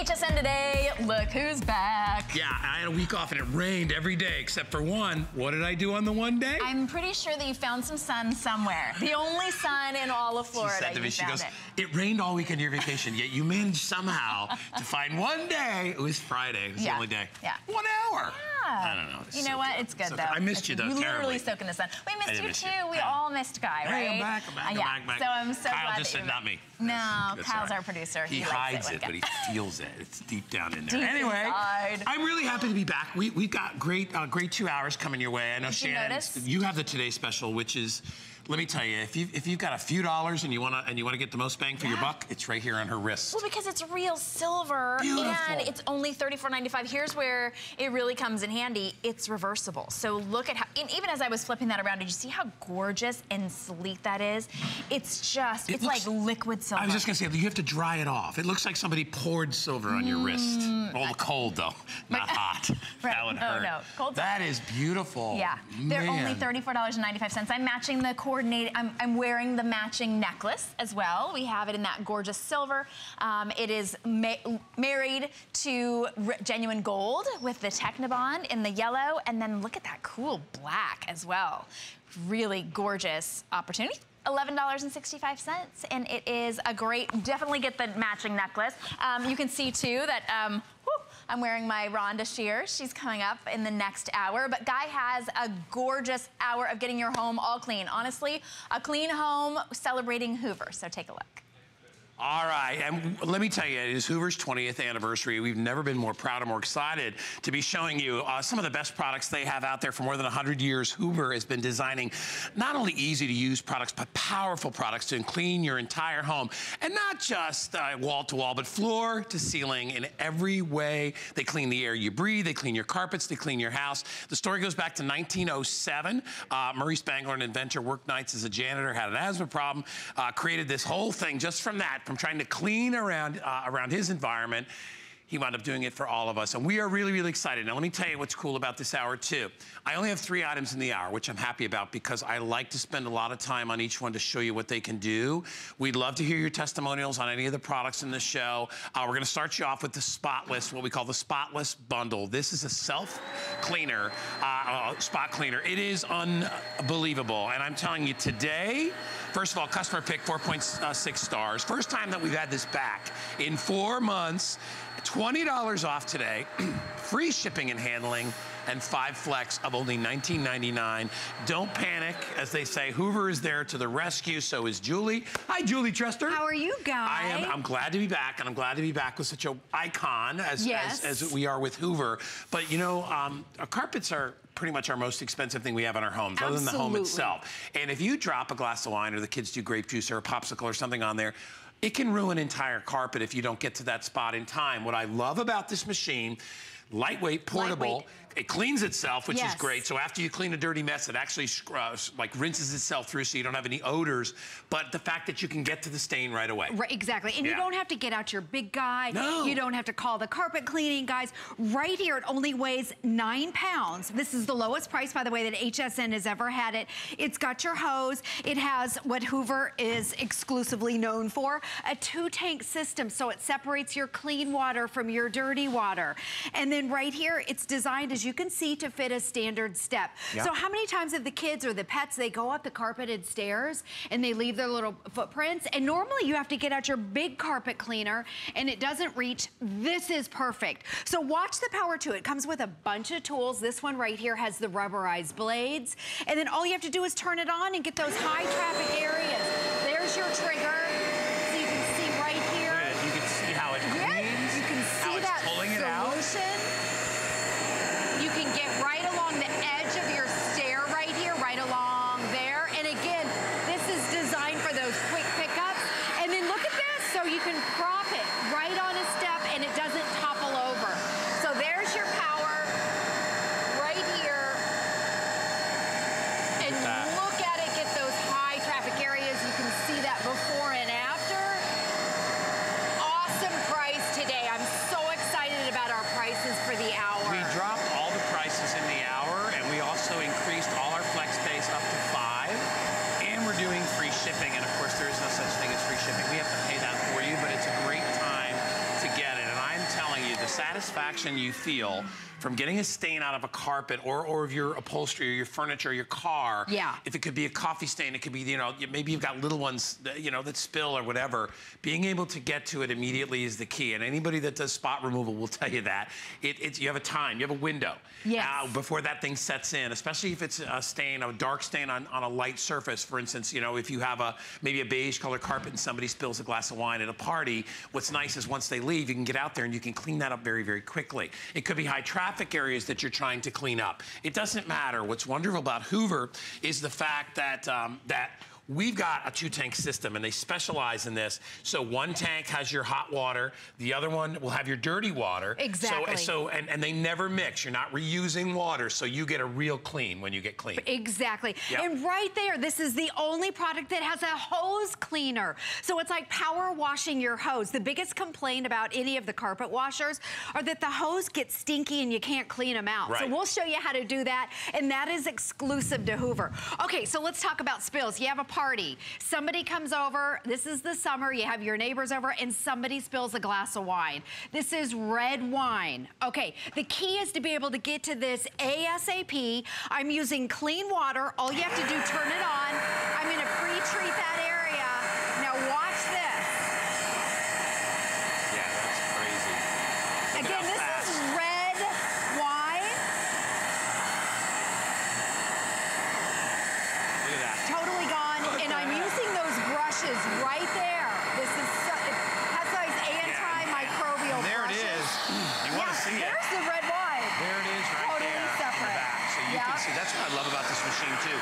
HSN today, look who's back. Yeah, I had a week off and it rained every day except for one. What did I do on the one day? I'm pretty sure that you found some sun somewhere. The only sun in all of Florida. She said to me, she goes, it. it. rained all weekend your vacation, yet you managed somehow to find one day. It was Friday. It was yeah. the only day. Yeah. One hour. I don't know. It's you know so what? Good. It's good, so though. I missed you, though, You literally soak in the sun. We missed you, miss too. You. We yeah. all missed Guy, right? Hey, I'm back, I'm back, uh, I'm yeah. back, back. So I'm so Kyle glad just that said, not me. No, That's Kyle's right. our producer. He, he hides it, it, but he feels it. It's deep down in there. Deep anyway, inside. I'm really happy to be back. We, we've got great, uh, great two hours coming your way. I know Did Shannon, you, you have the Today Special, which is let me tell you, if you if you've got a few dollars and you wanna and you wanna get the most bang for yeah. your buck, it's right here on her wrist. Well, because it's real silver Beautiful. and it's only $34.95. Here's where it really comes in handy. It's reversible. So look at how, and even as I was flipping that around, did you see how gorgeous and sleek that is? It's just, It it's looks- like liquid silver. I was just gonna say, you have to dry it off. It looks like somebody poured silver on your wrist. All the cold though, not hot. Mm. Right. That would Oh, hurt. no. Cold's That is beautiful. Yeah, they're only $34.95. I'm matching the I'm, I'm wearing the matching necklace as well. We have it in that gorgeous silver. Um, it is ma married to genuine gold with the Technibond in the yellow. And then look at that cool black as well. Really gorgeous opportunity. $11.65 and it is a great, definitely get the matching necklace. Um, you can see too that um, I'm wearing my Rhonda shears. She's coming up in the next hour, but Guy has a gorgeous hour of getting your home all clean. Honestly, a clean home celebrating Hoover, so take a look. All right, and let me tell you, it is Hoover's 20th anniversary. We've never been more proud or more excited to be showing you uh, some of the best products they have out there for more than 100 years. Hoover has been designing not only easy to use products, but powerful products to clean your entire home. And not just uh, wall to wall, but floor to ceiling in every way. They clean the air you breathe, they clean your carpets, they clean your house. The story goes back to 1907. Uh, Maurice Spangler, an inventor, worked nights as a janitor, had an asthma problem, uh, created this whole thing just from that, from trying to clean around, uh, around his environment. He wound up doing it for all of us. And we are really, really excited. Now, let me tell you what's cool about this hour, too. I only have three items in the hour, which I'm happy about because I like to spend a lot of time on each one to show you what they can do. We'd love to hear your testimonials on any of the products in the show. Uh, we're going to start you off with the Spotless, what we call the Spotless Bundle. This is a self-cleaner, uh, uh, spot cleaner. It is unbelievable. And I'm telling you, today, first of all, customer pick 4.6 stars. First time that we've had this back in four months. $20 off today, free shipping and handling, and five flex of only $19.99. Don't panic, as they say, Hoover is there to the rescue, so is Julie. Hi, Julie Truster. How are you guys? I am, I'm glad to be back, and I'm glad to be back with such an icon as, Yes. as, as we are with Hoover. But you know, um, our carpets are pretty much our most expensive thing we have in our homes, other than the home itself. And if you drop a glass of wine or the kids do grape juice or a popsicle or something on there, it can ruin entire carpet if you don't get to that spot in time. What I love about this machine, lightweight, portable, Lightweight. It cleans itself, which is great. So after you clean a dirty mess, it actually uh, like rinses itself through so you don't have any odors. But the fact that you can get to the stain right away. Right, exactly. And Yeah. you don't have to get out your big guy. No. You don't have to call the carpet cleaning guys. Right here, it only weighs nine pounds. This is the lowest price, by the way, that HSN has ever had it. It's got your hose. It has what Hoover is exclusively known for, a two-tank system. So it separates your clean water from your dirty water. And then right here, it's designed, as you can see, to fit a standard step. So how many times have the kids or the pets, they go up the carpeted stairs and they leave their little footprints? And normally you have to get out your big carpet cleaner and it doesn't reach. This is perfect. So watch the power to it. It comes with a bunch of tools. This one right here has the rubberized blades. And then all you have to do is turn it on and get those high traffic areas. There's your trigger. So you can see right here. Look at it. You can see how it Yeah, cleans, you can how see it's that pulling it out. solution. You can get right along the edge of your stair right here, right along there. And again, this is designed for those quick pickups. And then look at this, so you can prop it right on a step and it doesn't topple over. So there's your power right here. And that. look at it, get those high traffic areas. You can see that before and after awesome price today. I'm so excited about our prices for the hour. We dropped all the prices in the hour, and we also increased all our flex space up to five. And we're doing free shipping, and of course, there is no such thing as free shipping. We have to pay that for you, but it's a great time to get it. And I'm satisfaction you feel from getting a stain out of a carpet or, or of your upholstery or your furniture or your car. Yeah. If it could be a coffee stain, it could be, you know, maybe you've got little ones, that, you know, that spill or whatever. Being able to get to it immediately is the key. And anybody that does spot removal will tell you that. It, it's, you have a time, you have a window. Yes. Uh, before that thing sets in, especially if it's a stain, a dark stain on, on a light surface. For instance, you know, if you have a maybe a beige color carpet and somebody spills a glass of wine at a party, what's nice is once they leave, you can get out there and you can clean that up very, very quickly. It could be high traffic areas that you're trying to clean up. It doesn't matter. What's wonderful about Hoover is the fact that um, that We've got a two-tank system, and they specialize in this. So one tank has your hot water, the other one will have your dirty water. Exactly. So, so and, and they never mix. You're not reusing water, so you get a real clean when you get clean. Exactly. Yep. And right there, this is the only product that has a hose cleaner. So it's like power washing your hose. The biggest complaint about any of the carpet washers are that the hose gets stinky and you can't clean them out. Right. So we'll show you how to do that. And that is exclusive to Hoover. Okay, so let's talk about spills. You have a party. Somebody comes over. This is the summer. You have your neighbors over and somebody spills a glass of wine. This is red wine. Okay, the key is to be able to get to this ASAP. I'm using clean water. All you have to do, turn it on. I'm gonna pre-treat that area. Now watch this. Yeah, that's crazy. Look at Again, how this fast. is red wine. Look at that. totally gone. And I'm using those brushes right there. This is so, it has those antimicrobial There it brushes. is. You want to Yeah, see it? There's the red wine. There it is right Totally there in the separate. back. So you Yeah. can see. That's what I love about this machine too.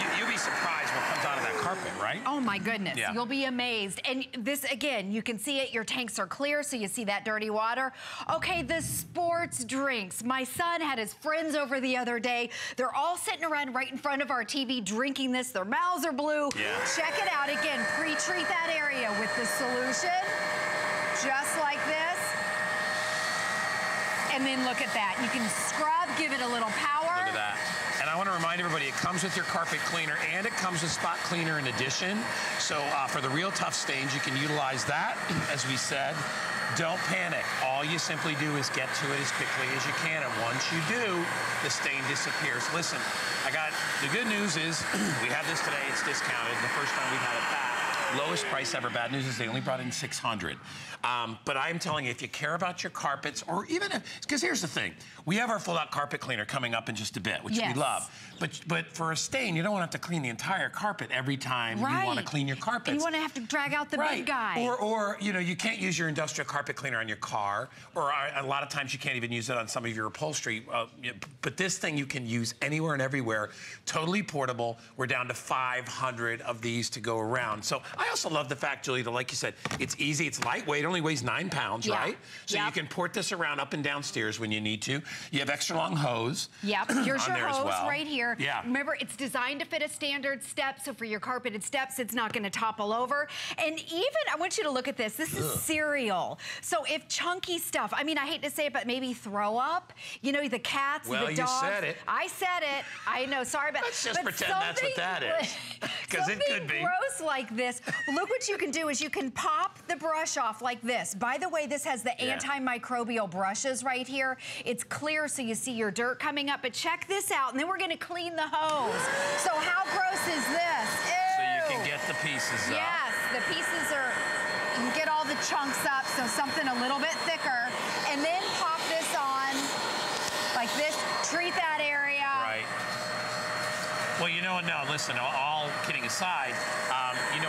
You, you'll be surprised what comes out of that carpet, right? Oh my goodness, Yeah. you'll be amazed. And this, again, you can see it, your tanks are clear, so you see that dirty water. Okay, the sports drinks. My son had his friends over the other day. They're all sitting around right in front of our TV drinking this. Their mouths are blue. Yeah. Check it out. Again, pre-treat that area with the solution, just like this. And then look at that. You can scrub, give it a little power. Look at that. And I want to remind everybody, it comes with your carpet cleaner and it comes with spot cleaner in addition. So uh, for the real tough stains, you can utilize that, as we said. Don't panic. All you simply do is get to it as quickly as you can. And once you do, the stain disappears. Listen, I got, the good news is we have this today. It's discounted. The first time we've had it back. Lowest price ever. Bad news is they only brought in 600. Um, but I'm telling you, if you care about your carpets, or even if, because here's the thing, we have our full-out carpet cleaner coming up in just a bit, which Yes. we love. But but for a stain, you don't want to have to clean the entire carpet every time you want to clean your carpet. You want to have to drag out the Right. big guy. Or, or, you know, you can't use your industrial carpet cleaner on your car, or a lot of times you can't even use it on some of your upholstery. Uh, but this thing you can use anywhere and everywhere, totally portable. We're down to 500 of these to go around. So I also love the fact, Julie, that like you said, it's easy, it's lightweight, only weighs nine pounds, Yeah. right? So you can port this around up and downstairs when you need to. You have extra long hose. Yep, here's your hose well. right here. Yeah. Remember, it's designed to fit a standard step, so for your carpeted steps, it's not gonna topple over. And even, I want you to look at this, this is cereal. So if chunky stuff, I mean, I hate to say it, but maybe throw up, you know, the cats, Well, the you dogs. said it. I said it, I know, sorry about Let's just but pretend that's what that is, that is. 'Cause it could something be. gross like this, look what you can do is you can pop the brush off like this. By the way, this has the Yeah. antimicrobial brushes right here. It's clear so you see your dirt coming up, but check this out, and then we're gonna clean the hose. So how gross is this? So you can get the pieces up. Yes, the pieces are, you can get all the chunks up, so something a little bit thicker, and then pop this on like this, treat that area. Right. Well, you know what? No, listen, all- kidding aside,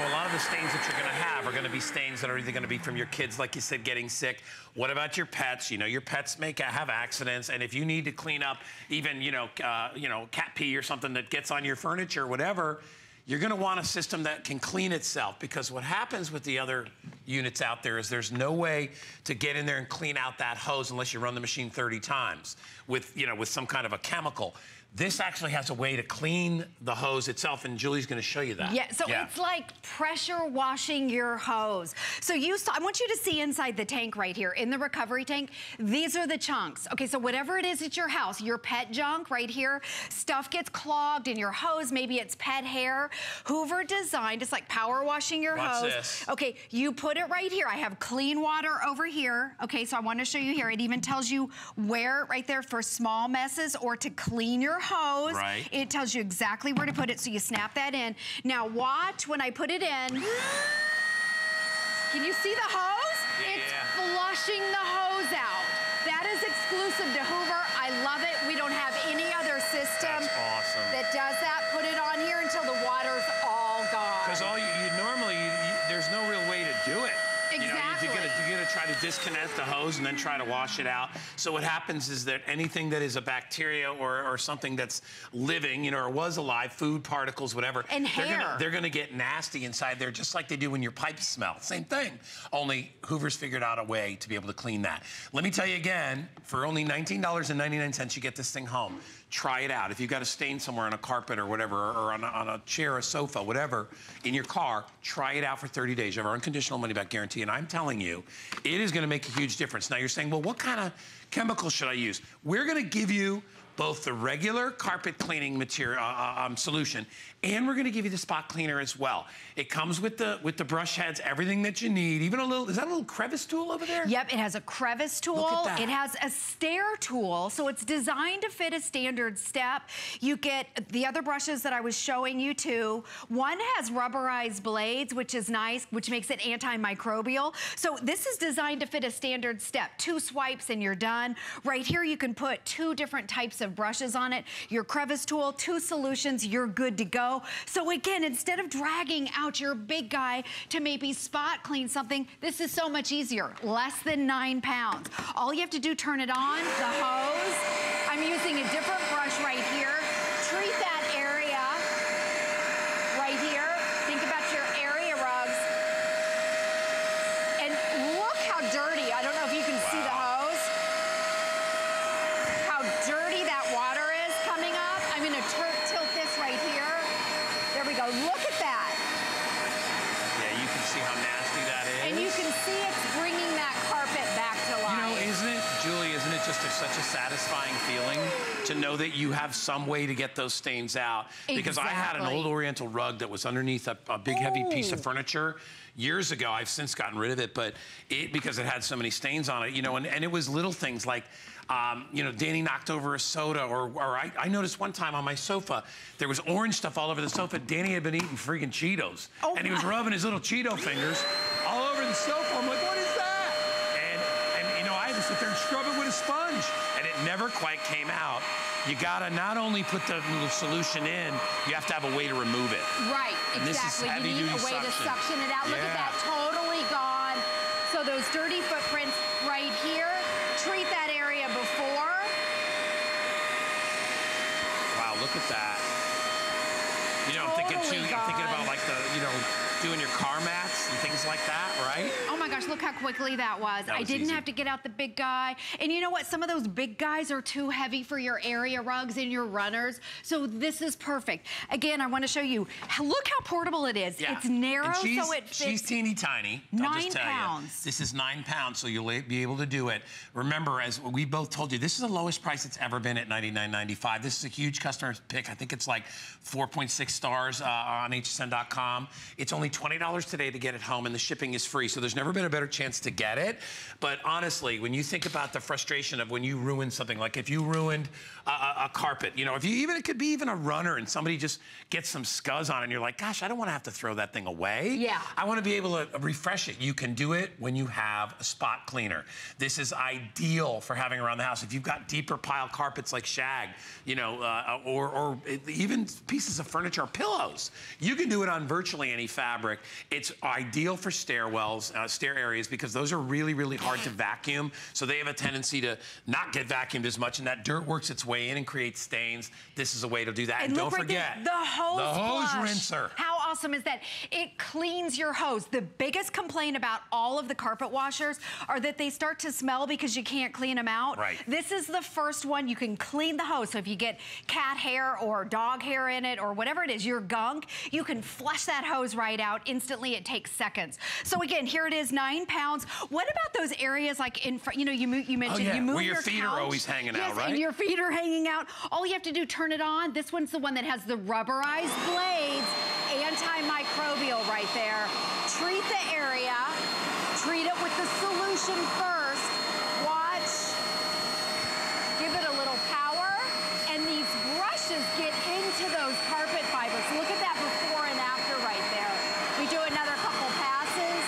a lot of the stains that you're going to have are going to be stains that are either going to be from your kids, like you said, getting sick. What about your pets? You know, your pets ca- have accidents, and if you need to clean up even, you know, uh, you know, cat pee or something that gets on your furniture, or whatever, you're going to want a system that can clean itself because what happens with the other units out there is there's no way to get in there and clean out that hose unless you run the machine 30 times with, you know, with some kind of a chemical. This actually has a way to clean the hose itself, and Julie's gonna show you that. Yeah, so it's like pressure washing your hose. So you saw, I want you to see inside the tank right here, in the recovery tank, these are the chunks. Okay, so whatever it is at your house, your pet junk right here, stuff gets clogged in your hose, maybe it's pet hair. Hoover designed, it's like power washing your Watch hose. this. Okay, you put it right here. I have clean water over here. Okay, so I want to show you here. It even tells you where right there for small messes or to clean your hose. Right. It tells you exactly where to put it, so you snap that in. Now watch when I put it in. Can you see the hose? It's flushing the hose out. That is exclusive to Hoover. I love it. We don't have any other system That's awesome. that does that. Put it on here until the water's all gone. Because all you, you normally, you, you, there's no real way to do it. You know, Exactly. you, are gonna, you're gonna try to disconnect the hose and then try to wash it out. So what happens is that anything that is a bacteria or, or something that's living, you know, or was alive, food particles, whatever, And they're hair. Gonna, they're gonna get nasty inside there, just like they do when your pipes smell. Same thing. Only Hoover's figured out a way to be able to clean that. Let me tell you again, for only $19.99, you get this thing home. Try it out. If you've got a stain somewhere on a carpet or whatever, or on a, on a chair, a sofa, whatever, in your car, try it out for 30 days. You have our unconditional money back guarantee. And I'm telling you, it is going to make a huge difference. Now you're saying, well, what kind of chemicals should I use? We're going to give you both the regular carpet cleaning material uh, um, solution, and we're going to give you the spot cleaner as well. It comes with the with the brush heads, everything that you need. Even a little is that a little crevice tool over there? Yep, it has a crevice tool. It has a stair tool, so it's designed to fit a standard step. You get the other brushes that I was showing you too. One has rubberized blades, which is nice, which makes it antimicrobial. So this is designed to fit a standard step. Two swipes and you're done. Right here, you can put two different types of brushes on it. Your crevice tool, two solutions, you're good to go. So again, instead of dragging out your big guy to maybe spot clean something, this is so much easier. Less than nine pounds. All you have to do, turn it on, the hose. I'm using a different brush right here. Treat that area right here. Think about your area rugs. And look how dirty. I don't know if you can see the hose. How dirty that water is coming up. I'm gonna tur- tilt this right here. There we go. Look at that. Yeah, you can see how nasty that is. And you can see it's bringing that carpet back to You know, life. isn't it, Julie, isn't it just a, such a satisfying feeling to know that you have some way to get those stains out? Because I had an old Oriental rug that was underneath a, a big, heavy piece of furniture years ago. I've since gotten rid of it, but it, because it had so many stains on it, you know, and, and it was little things like, um, you know, Danny knocked over a soda, or, or I, I noticed one time on my sofa, there was orange stuff all over the sofa. Danny had been eating freaking Cheetos. Oh, and he was rubbing his little Cheeto fingers all over the sofa. I'm like, what is that? And, and you know, I had to sit there and scrub it a sponge, and it never quite came out. You gotta not only put the solution in, you have to have a way to remove it. Right, And this is exactly. You heavy need a duty way to suction. suction it out. Look at that, totally gone. So those dirty footprints right here, treat that area before. Wow, look at that. You know, I'm thinking too, Totally I'm thinking about like the, you know, doing your car mats and things like that, right? Oh my gosh, look how quickly that was. That I was didn't easy. have to get out the big guy. And you know what? Some of those big guys are too heavy for your area rugs and your runners. So this is perfect. Again, I want to show you. Look how portable it is. Yeah. It's narrow, so it fits. She's teeny tiny. I'll Nine just tell pounds. You. This is nine pounds, so you'll be able to do it. Remember, as we both told you, this is the lowest price it's ever been at $99.95. This is a huge customer pick. I think it's like 4.6 stars uh, on hsn.com. It's only $20 today to get it home, and the shipping is free. So there's never been a better chance to get it. But honestly, when you think about the frustration of when you ruin something, like if you ruined a, a, a carpet, you know, if you even it could be even a runner, and somebody just gets some scuzz on it, and you're like, gosh, I don't want to have to throw that thing away. Yeah. I want to be able to refresh it. You can do it when you have a spot cleaner. This is ideal for having around the house. If you've got deeper pile carpets like shag, you know, uh, or, or even pieces of furniture, or pillows, you can do it on virtually any fabric. It's ideal for stairwells, uh, stair areas because those are really, really hard to vacuum. So they have a tendency to not get vacuumed as much, and that dirt works its way in and create stains. This is a way to do that. And, And don't right forget there, the hose the hose flush. rinser. How awesome is that? It cleans your hose. The biggest complaint about all of the carpet washers are that they start to smell because you can't clean them out. Right. This is the first one you can clean the hose. So if you get cat hair or dog hair in it or whatever it is, your gunk, you can flush that hose right out instantly. It takes seconds. So again, here it is, nine pounds. What about those areas like in front? You know, you you oh, mentioned Oh, yeah, you move where your your feet are always hanging out, yes, right? And your feet are hanging out. All you have to do, turn it on. This one's the one that has the rubberized blades, antimicrobial right there. Treat the area. Treat it with the solution first. Watch. Give it a little power. And these brushes get into those carpet fibers. Look at that before and after right there. We do another couple passes.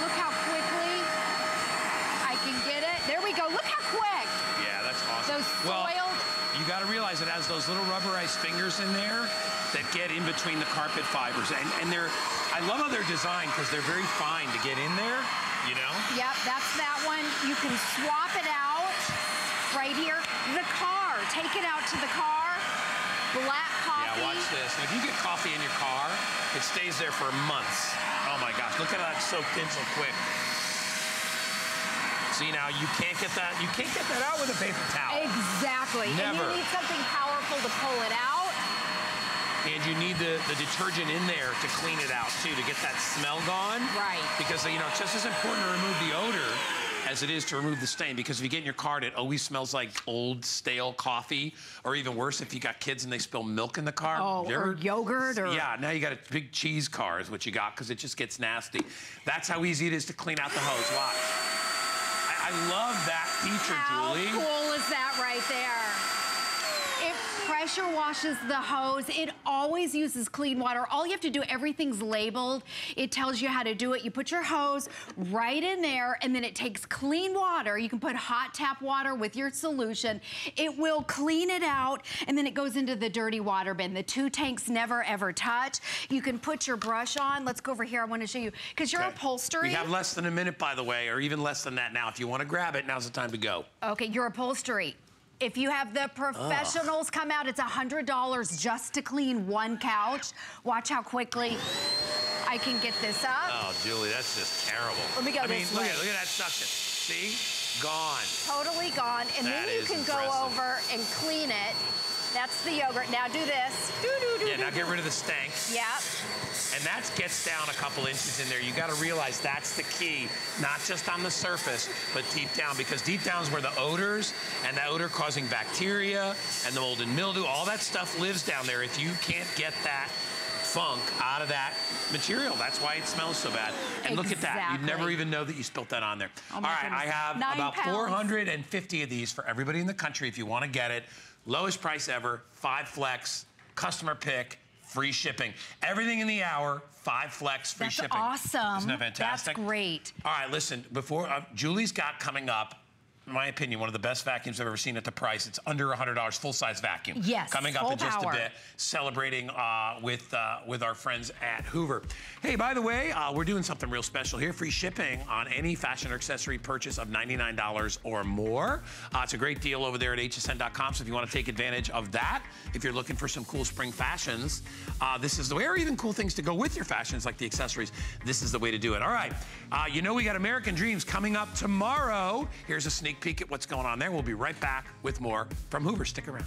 Look how quickly I can get it. There we go. Look how quick. Yeah, that's awesome. Those well, soiled- you got to realize it has those little rubberized fingers in there that get in between the carpet fibers, and and they're. I love how they're designed because they're very fine to get in there. You know. Yep, that's that one. You can swap it out right here. The car, take it out to the car. Black coffee. Yeah, watch this. And if you get coffee in your car, it stays there for months. Oh my gosh, look at that soaked in so quick. See now, you can't get that. You can't get that out with a paper towel. Exactly. And Never. you need something powerful to pull it out. And you need the, the detergent in there to clean it out too, to get that smell gone. Right. Because you know, it's just as important to remove the odor as it is to remove the stain. Because if you get in your car and it always smells like old stale coffee, or even worse, if you got kids and they spill milk in the car. Oh, or yogurt or- Yeah, now you got a big cheese car is what you got because it just gets nasty. That's how easy it is to clean out the hose. Watch. I, I love that feature, How Julie. How cool is that right there? Pressure washes the hose. It always uses clean water. All you have to do, everything's labeled. It tells you how to do it. You put your hose right in there and then it takes clean water. You can put hot tap water with your solution. It will clean it out and then it goes into the dirty water bin. The two tanks never ever touch. You can put your brush on. Let's go over here. I want to show you because your Okay. upholstery. We have less than a minute, by the way, or even less than that now. If you want to grab it, now's the time to go. Okay, your upholstery. If you have the professionals come out, it's $100 just to clean one couch. Watch how quickly I can get this up. Oh, Julie, that's just terrible. Let me go I mean, look way. at look at that suction. See, gone. Totally gone. And That then you can impressive. go over and clean it. That's the yogurt. Now do this. Do, do, do, Yeah, now get rid of the stank. Yep. And that gets down a couple inches in there. You got to realize that's the key, not just on the surface, but deep down, because deep down is where the odors and the odor causing bacteria and the mold and mildew, all that stuff lives down there. If you can't get that funk out of that material, that's why it smells so bad. And look at that. You'd never even know that you spilt that on there. Oh all right, I have Nine about pounds. 450 of these for everybody in the country if you want to get it. Lowest price ever, five flex, customer pick, free shipping. Everything in the hour, five flex, free That's shipping. awesome. Isn't that fantastic? That's great. All right, listen, before uh, Julie's got coming up, in my opinion, one of the best vacuums I've ever seen at the price. It's under $100, full size vacuum. Yes, Coming up in just power. a bit, celebrating uh, with uh, with our friends at Hoover. Hey, by the way, uh, we're doing something real special here. Free shipping on any fashion or accessory purchase of $99 or more. Uh, it's a great deal over there at hsn.com. So if you want to take advantage of that, if you're looking for some cool spring fashions, uh, this is the way, or even cool things to go with your fashions like the accessories, this is the way to do it. All right, uh, you know we got American Dreams coming up tomorrow. Here's a sneak peek at what's going on there. We'll be right back with more from Hoover. Stick around.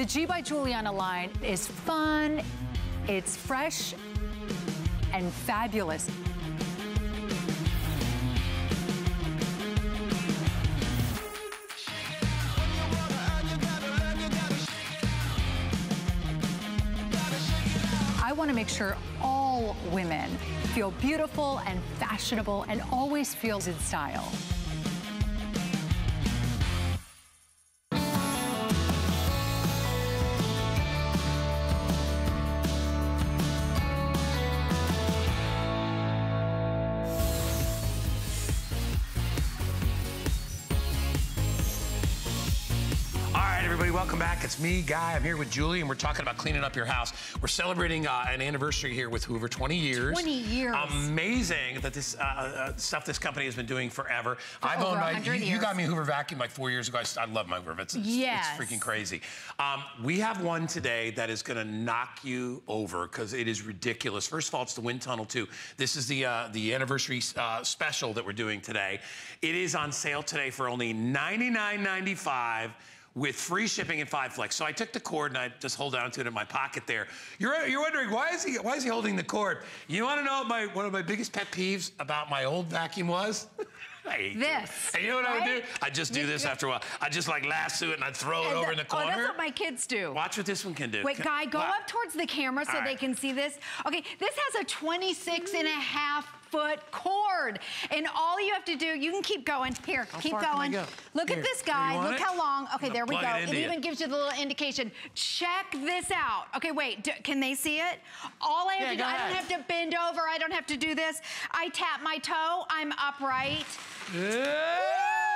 The G by Giuliana line is fun, it's fresh, and fabulous. I want to make sure all women feel beautiful and fashionable and always feels in style. Me, Guy. I'm here with Julie, and we're talking about cleaning up your house. We're celebrating uh, an anniversary here with Hoover, 20 years. 20 years. Amazing that this uh, uh, stuff this company has been doing forever. I've owned my, you, you got me a Hoover vacuum like four years ago. I love my Hoover. It's, it's, Yes. it's freaking crazy. Um, we have one today that is going to knock you over because it is ridiculous. First of all, it's the Wind Tunnel 2. This is the uh, the anniversary uh, special that we're doing today. It is on sale today for only $99.95 with free shipping and five flex. So I took the cord and I just hold on to it in my pocket there. You're, you're wondering why is he why is he holding the cord? You want to know what my one of my biggest pet peeves about my old vacuum was? I hate This, And you know what I would do? right? I just do this after a while. I'd just like lasso it and I'd throw it And over the- in the Oh, corner. that's what my kids do. Watch what this one can do. Wait, Can- Guy, go Wow. up towards the camera so All they can see this. Okay, this has a 26 and a half foot cord. And all you have to do, you can keep going. Here, keep can I going. go? Look Here. at this guy. Look it? how long. Okay, there we go. it It, even gives you the little indication. Check this out. Okay, wait, do, can they see it? All I have Yeah, to do, go I don't have to bend over. I don't have to do this. I tap my toe, I'm upright. Woo!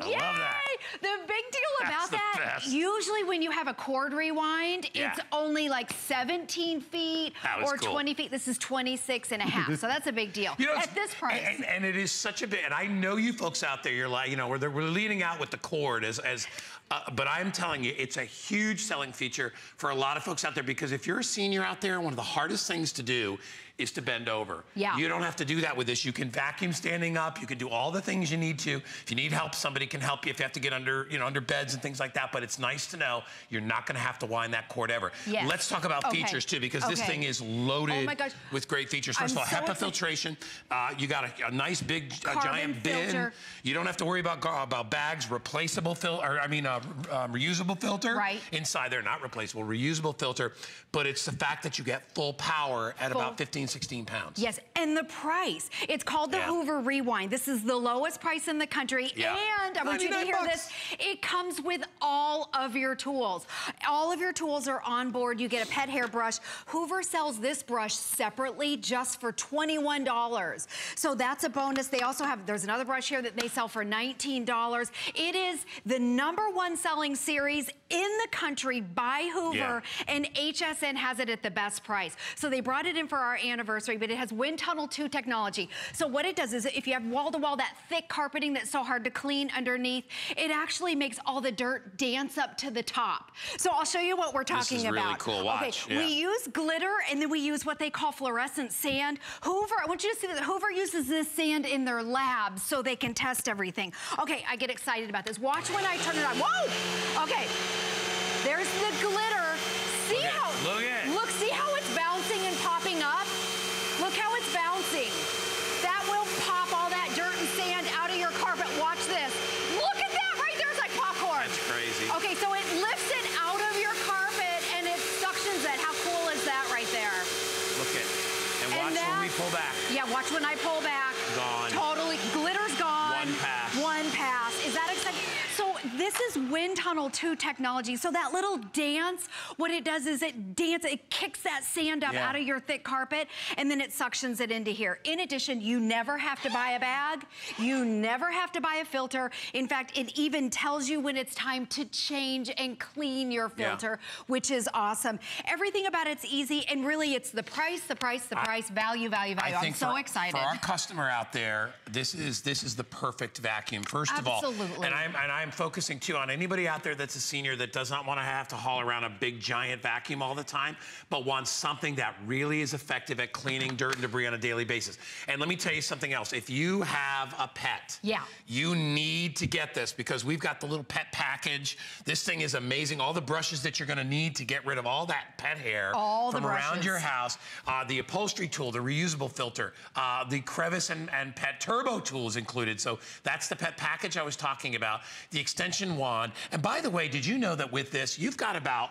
I Yay! love that. The big deal That's about the that, best. usually when you have a cord rewind, Yeah. it's only like 17 feet That was or cool. 20 feet. This is 26 and a half, so that's a big deal. You know, At it's- this price. And, and it is such a bit, and I know you folks out there, you're like, you know, we're, we're leading out with the cord as, as uh, but I'm telling you, it's a huge selling feature for a lot of folks out there because if you're a senior out there, one of the hardest things to do is to bend over. Yeah. You don't have to do that with this. You can vacuum standing up. You can do all the things you need to. If you need help, somebody can help you. If you have to get under, you know, under beds and things like that. But it's nice to know you're not going to have to wind that cord ever. Yes. Let's talk about Okay. features too, because this thing is loaded Oh with great features. 1st I'm of all, so HEPA filtration. Uh, you got a, a nice big uh, Carbon giant bin. filter. You don't have to worry about about bags. Replaceable filter, or I mean, uh, um, reusable filter. Right. Inside there, not replaceable, reusable filter. But it's the fact that you get full power at Full- about 15, 16 pounds. Yes, and the price. It's called the Yeah. Hoover Rewind. This is the lowest price in the country. Yeah. And I want you to hear bucks. this. It comes with all of your tools. All of your tools are on board. You get a pet hairbrush. Hoover sells this brush separately just for $21. So that's a bonus. They also have, there's another brush here that they sell for $19. It is the number one selling series in the country by Hoover Yeah. and HSN has it at the best price. So they brought it in for our anniversary, but it has Wind Tunnel 2 technology. So what it does is if you have wall-to-wall, that thick carpeting that's so hard to clean underneath, it actually makes all the dirt dance up to the top. So I'll show you what we're talking about. This is really about. cool. Watch, Okay, yeah. we use glitter and then we use what they call fluorescent sand. Hoover, I want you to see that Hoover uses this sand in their labs so they can test everything. Okay, I get excited about this. Watch when I turn it on. Whoa! Okay, there's the glitter. See Okay, how, look at it. look, see how it's bouncing and popping up? Look how it's bouncing. That will pop all that dirt and sand out of your carpet. Watch this. Look at that right there. It's like popcorn. That's crazy. Okay, so it lifts it out of your carpet and it suctions it. How cool is that right there? Look at And And watch when that- we pull back. Yeah, watch when I pull back. Gone. Totally. Glitter's gone. One pass. One pass. Is that exciting? So this is wind tunnel 2 technology. So that little dance, what it does is it dances, it kicks that sand up Yeah. out of your thick carpet and then it suctions it into here. In addition, you never have to buy a bag. You never have to buy a filter. In fact, it even tells you when it's time to change and clean your Yeah. filter, which is awesome. Everything about it's easy and really it's the price, the price, the price, value, value, value. I'm so for, excited. For our customer out there, this is this is the perfect vacuum. First of all, Absolutely. and I'm and I'm focusing too on anybody out there that's a senior that does not want to have to haul around a big giant vacuum all the time, but wants something that really is effective at cleaning dirt and debris on a daily basis. And let me tell you something else. If you have a pet, Yeah. you need to get this because we've got the little pet package. This thing is amazing. All the brushes that you're going to need to get rid of all that pet hair All the from around your house. Uh, the upholstery tool, the reusable filter, uh, the crevice and, and pet turbo tools included. So that's the pet package I was talking about. The extension wand. And by the way, did you know that with this, you've got about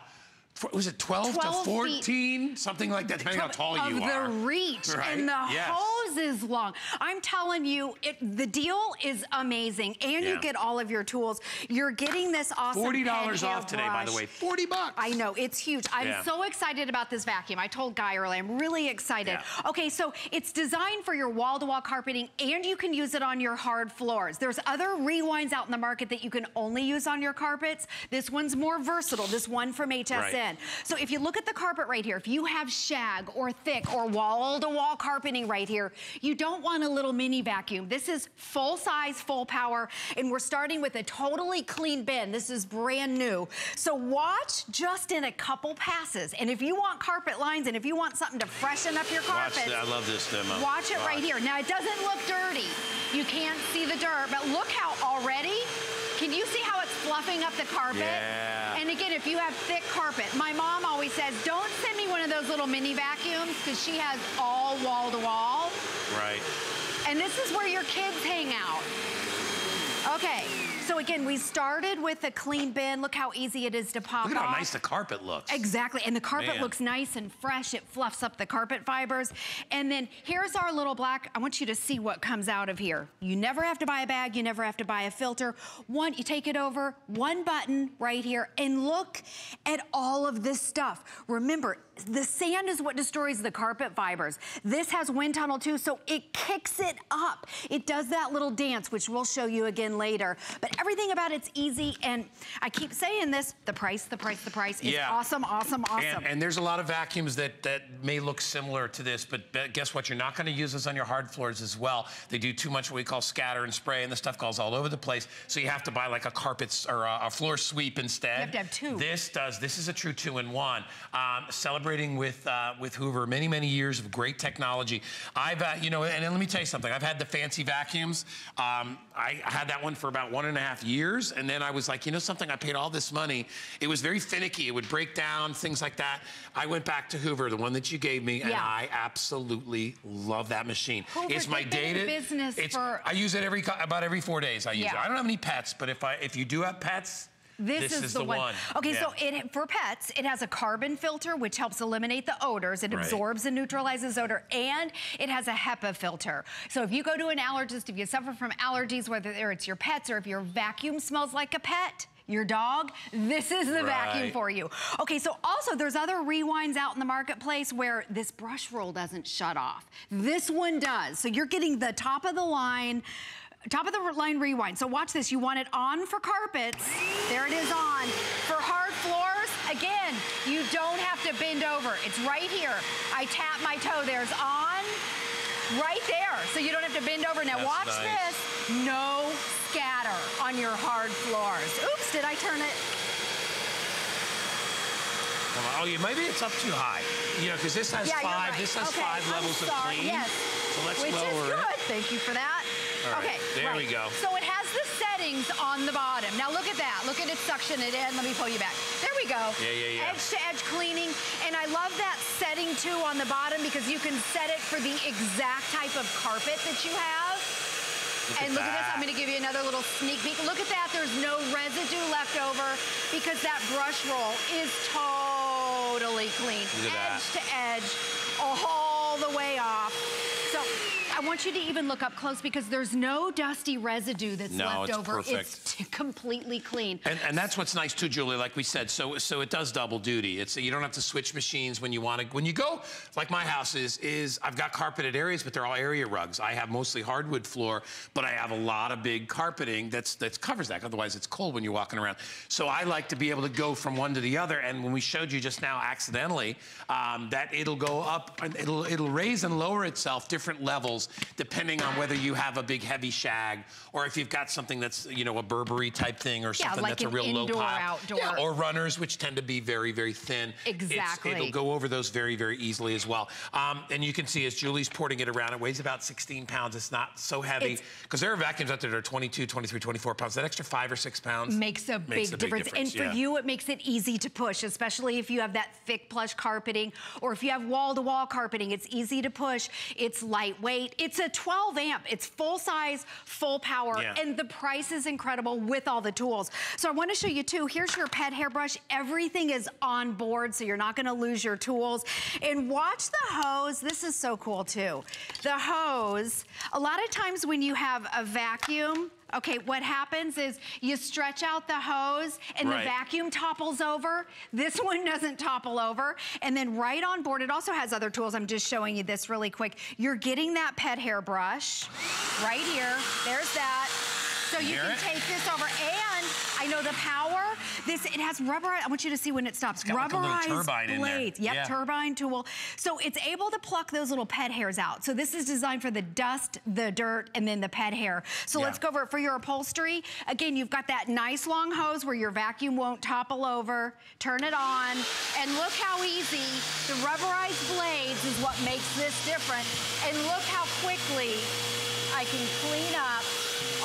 was it 12, 12 to feet. 14? Something like that, depending how tall of you the reach Right? and the Yes. hose is long. I'm telling you, it, the deal is amazing, and you get all of your tools. You're getting this awesome $40 pet hair off today, by the way. 40 bucks. I know, it's huge. I'm Yeah. so excited about this vacuum. I told Guy earlier, I'm really excited. Yeah. Okay, so it's designed for your wall-to-wall carpeting, and you can use it on your hard floors. There's other rewinds out in the market that you can only use on your carpets. This one's more versatile, this one from HSN. So if you look at the carpet right here, if you have shag or thick or wall-to-wall carpeting right here, you don't want a little mini vacuum. This is full size, full power, and we're starting with a totally clean bin. This is brand new. So watch just in a couple passes. And if you want carpet lines and if you want something to freshen up your Watch carpet. I love this demo. Watch it right here. Now it doesn't look dirty. You can't see the dirt, but look how already, can you see how it's fluffing up the carpet? Yeah. And again, if you have thick carpet, my mom always says, don't send me one of those little mini vacuums because she has all wall to wall. Right. And this is where your kids hang out. Okay, so again, we started with a clean bin. Look how easy it is to pop Look at how off. nice the carpet looks. Exactly, and the carpet Man. looks nice and fresh. It fluffs up the carpet fibers. And then here's our little black, I want you to see what comes out of here. You never have to buy a bag, you never have to buy a filter. One, you take it over, one button right here, and look at all of this stuff. Remember, the sand is what destroys the carpet fibers. This has Wind Tunnel 2, so it kicks it up. It does that little dance, which we'll show you again later. But everything about it's easy, and I keep saying this, the price, the price, the price is Yeah. awesome, awesome, awesome. And, and there's a lot of vacuums that, that may look similar to this, but guess what? You're not going to use this on your hard floors as well. They do too much what we call scatter and spray, and the stuff goes all over the place. So you have to buy like a carpet or a, a floor sweep instead. You have to have two. This does. This is a true two-in-one. Um, celebrating with uh, with Hoover, many many years of great technology. I've uh, you know, and let me tell you something. I've had the fancy vacuums. Um, I had that one for about one and a half years, and then I was like, you know something? I paid all this money. It was very finicky. It would break down, things like that. I went back to Hoover, the one that you gave me, and I absolutely love that machine. Hoover, it's my dated business it's, for- I use it every about every four days. I use Yeah. it. I don't have any pets, but if I if you do have pets. This, is, the, one. Okay, Yeah. so it, for pets, it has a carbon filter, which helps eliminate the odors. It Right. absorbs and neutralizes odor, and it has a HEPA filter. So if you go to an allergist, if you suffer from allergies, whether it's your pets or if your vacuum smells like a pet, your dog, this is the vacuum for you. Okay, so also there's other rewinds out in the marketplace where this brush roll doesn't shut off. This one does. So you're getting the top of the line Top of the line rewind. So watch this. You want it on for carpets. There it is on. For hard floors, again, you don't have to bend over. It's right here. I tap my toe. There's on right there. So you don't have to bend over. Now That's watch nice. this. No scatter on your hard floors. Oops, did I turn it? Oh, yeah, maybe it's up too high. You know, because this has yeah, five. right. This has okay, five I'm levels of sorry. clean. Yes. So let's Which lower is it. Thank you for that. All right, Okay, there right. we go. So it has the settings on the bottom. Now look at that. Look at it suction it in. Let me pull you back. There we go. Yeah, yeah, yeah. Edge to edge cleaning. And I love that setting too on the bottom because you can set it for the exact type of carpet that you have. Look and look at this. I'm gonna give you another little sneak peek. Look at that, there's no residue left over because that brush roll is totally clean. At that. edge to edge, all the way off. So I want you to even look up close because there's no dusty residue that's No, left it's over. perfect. It's completely clean. And, and that's what's nice too, Julie. Like we said, so so it does double duty. It's you don't have to switch machines when you want to. When you go, like my house is, is I've got carpeted areas, but they're all area rugs. I have mostly hardwood floor, but I have a lot of big carpeting that's that covers that. Otherwise, it's cold when you're walking around. So I like to be able to go from one to the other. And when we showed you just now, accidentally, um, that it'll go up, and it'll it'll raise and lower itself different levels depending on whether you have a big heavy shag or if you've got something that's you know a Berber type thing or Yeah, something like that's a real low indoor, pile. outdoor. Yeah, or runners, which tend to be very, very thin. It's- Exactly. it'll go over those very, very easily as well. Um, and you can see as Julie's porting it around, it weighs about 16 pounds. It's not so heavy. Because there are vacuums out there that are 22, 23, 24 pounds. That extra five or six pounds makes a big difference. And for yeah. you, it makes it easy to push, especially if you have that thick plush carpeting or if you have wall-to-wall carpeting, it's easy to push. It's lightweight. It's a 12 amp. It's full size, full power, Yeah. and the price is incredible with all the tools. So I want to show you too. Here's your pet hairbrush. Everything is on board, so you're not going to lose your tools. And watch the hose. This is so cool too. The hose. A lot of times when you have a vacuum, Okay, what happens is you stretch out the hose and Right. the vacuum topples over. This one doesn't topple over. And then right on board, it also has other tools. I'm just showing you this really quick. You're getting that pet hair brush right here. There's that. So you can it? take this over. And I know the power. This it has rubber. I want you to see when it stops. got like a little Rubberized in there. blades. Yep, Yeah. turbine tool. So it's able to pluck those little pet hairs out. So this is designed for the dust, the dirt, and then the pet hair. So Yeah. let's go over it for your upholstery. Again, you've got that nice long hose where your vacuum won't topple over. Turn it on, and look how easy the rubberized blades is what makes this different. And look how quickly I can clean up.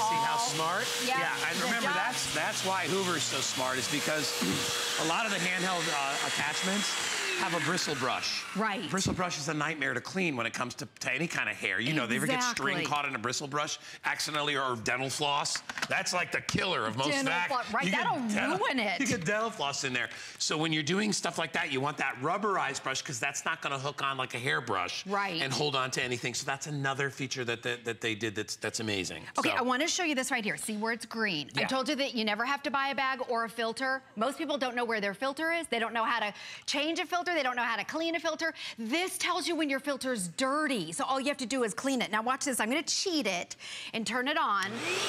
See how smart? Yep, Yeah, and remember that's that's why Hoover's so smart is because a lot of the handheld uh, attachments have a bristle brush. Right. Bristle brush is a nightmare to clean when it comes to, to any kind of hair. You know, they ever get string caught in a bristle brush accidentally or dental floss? That's like the killer of most Dental floss, right, You that'll ruin it. You get dental floss in there. So when you're doing stuff like that, you want that rubberized brush because that's not going to hook on like a hairbrush Right. and hold on to anything. So that's another feature that that, that they did that's that's amazing. Okay, So- I want to show you this right here. See where it's green. I told you that you never have to buy a bag or a filter. Most people don't know where their filter is. They don't know how to change a filter. They don't know how to clean a filter. This tells you when your filter's dirty. So all you have to do is clean it. Now watch this. I'm going to cheat it and turn it on.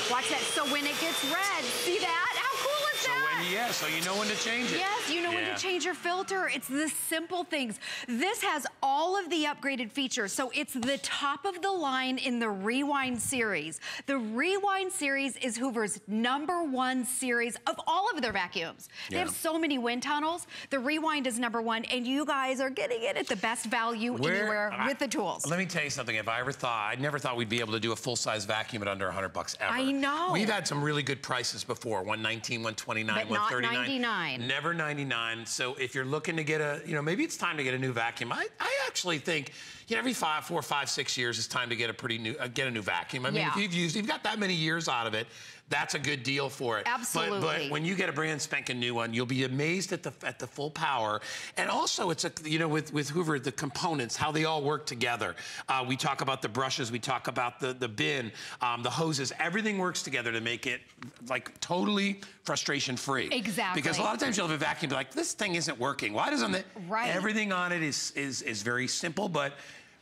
Watch that. So when it gets red, see that? How cool is So that? when, yeah, so you know when to change it. Yes, you know when to change your filter. It's the simple things. This has all of the upgraded features. So it's the top of the line in the Rewind series. The Rewind series is Hoover's number one series of all of their vacuums. They have so many wind tunnels. The Rewind is number one, and you guys are getting it at the best value anywhere I- with the tools. Let me tell you something. If I ever thought, I never thought we'd be able to do a full size vacuum at under 100 bucks ever. I know. We've had some really good prices before 119, 129, But not 139. 99. Never 99. So if you're looking to get a, you know, maybe it's time to get a new vacuum. I, I actually think, you know, every five, four, five, six years, it's time to get a pretty new, uh, get a new vacuum. I mean, if you've used, you've got that many years out of it, that's a good deal for it. But, Absolutely. but when you get a brand spanking new one, you'll be amazed at the at the full power. And also, it's a you know with with Hoover the components how they all work together. Uh, we talk about the brushes, we talk about the the bin, um, the hoses. Everything works together to make it like totally frustration free. Exactly. Because a lot of times you'll have a vacuum be like this thing isn't working. Why doesn't it? Right. Everything on it is is is very simple, but.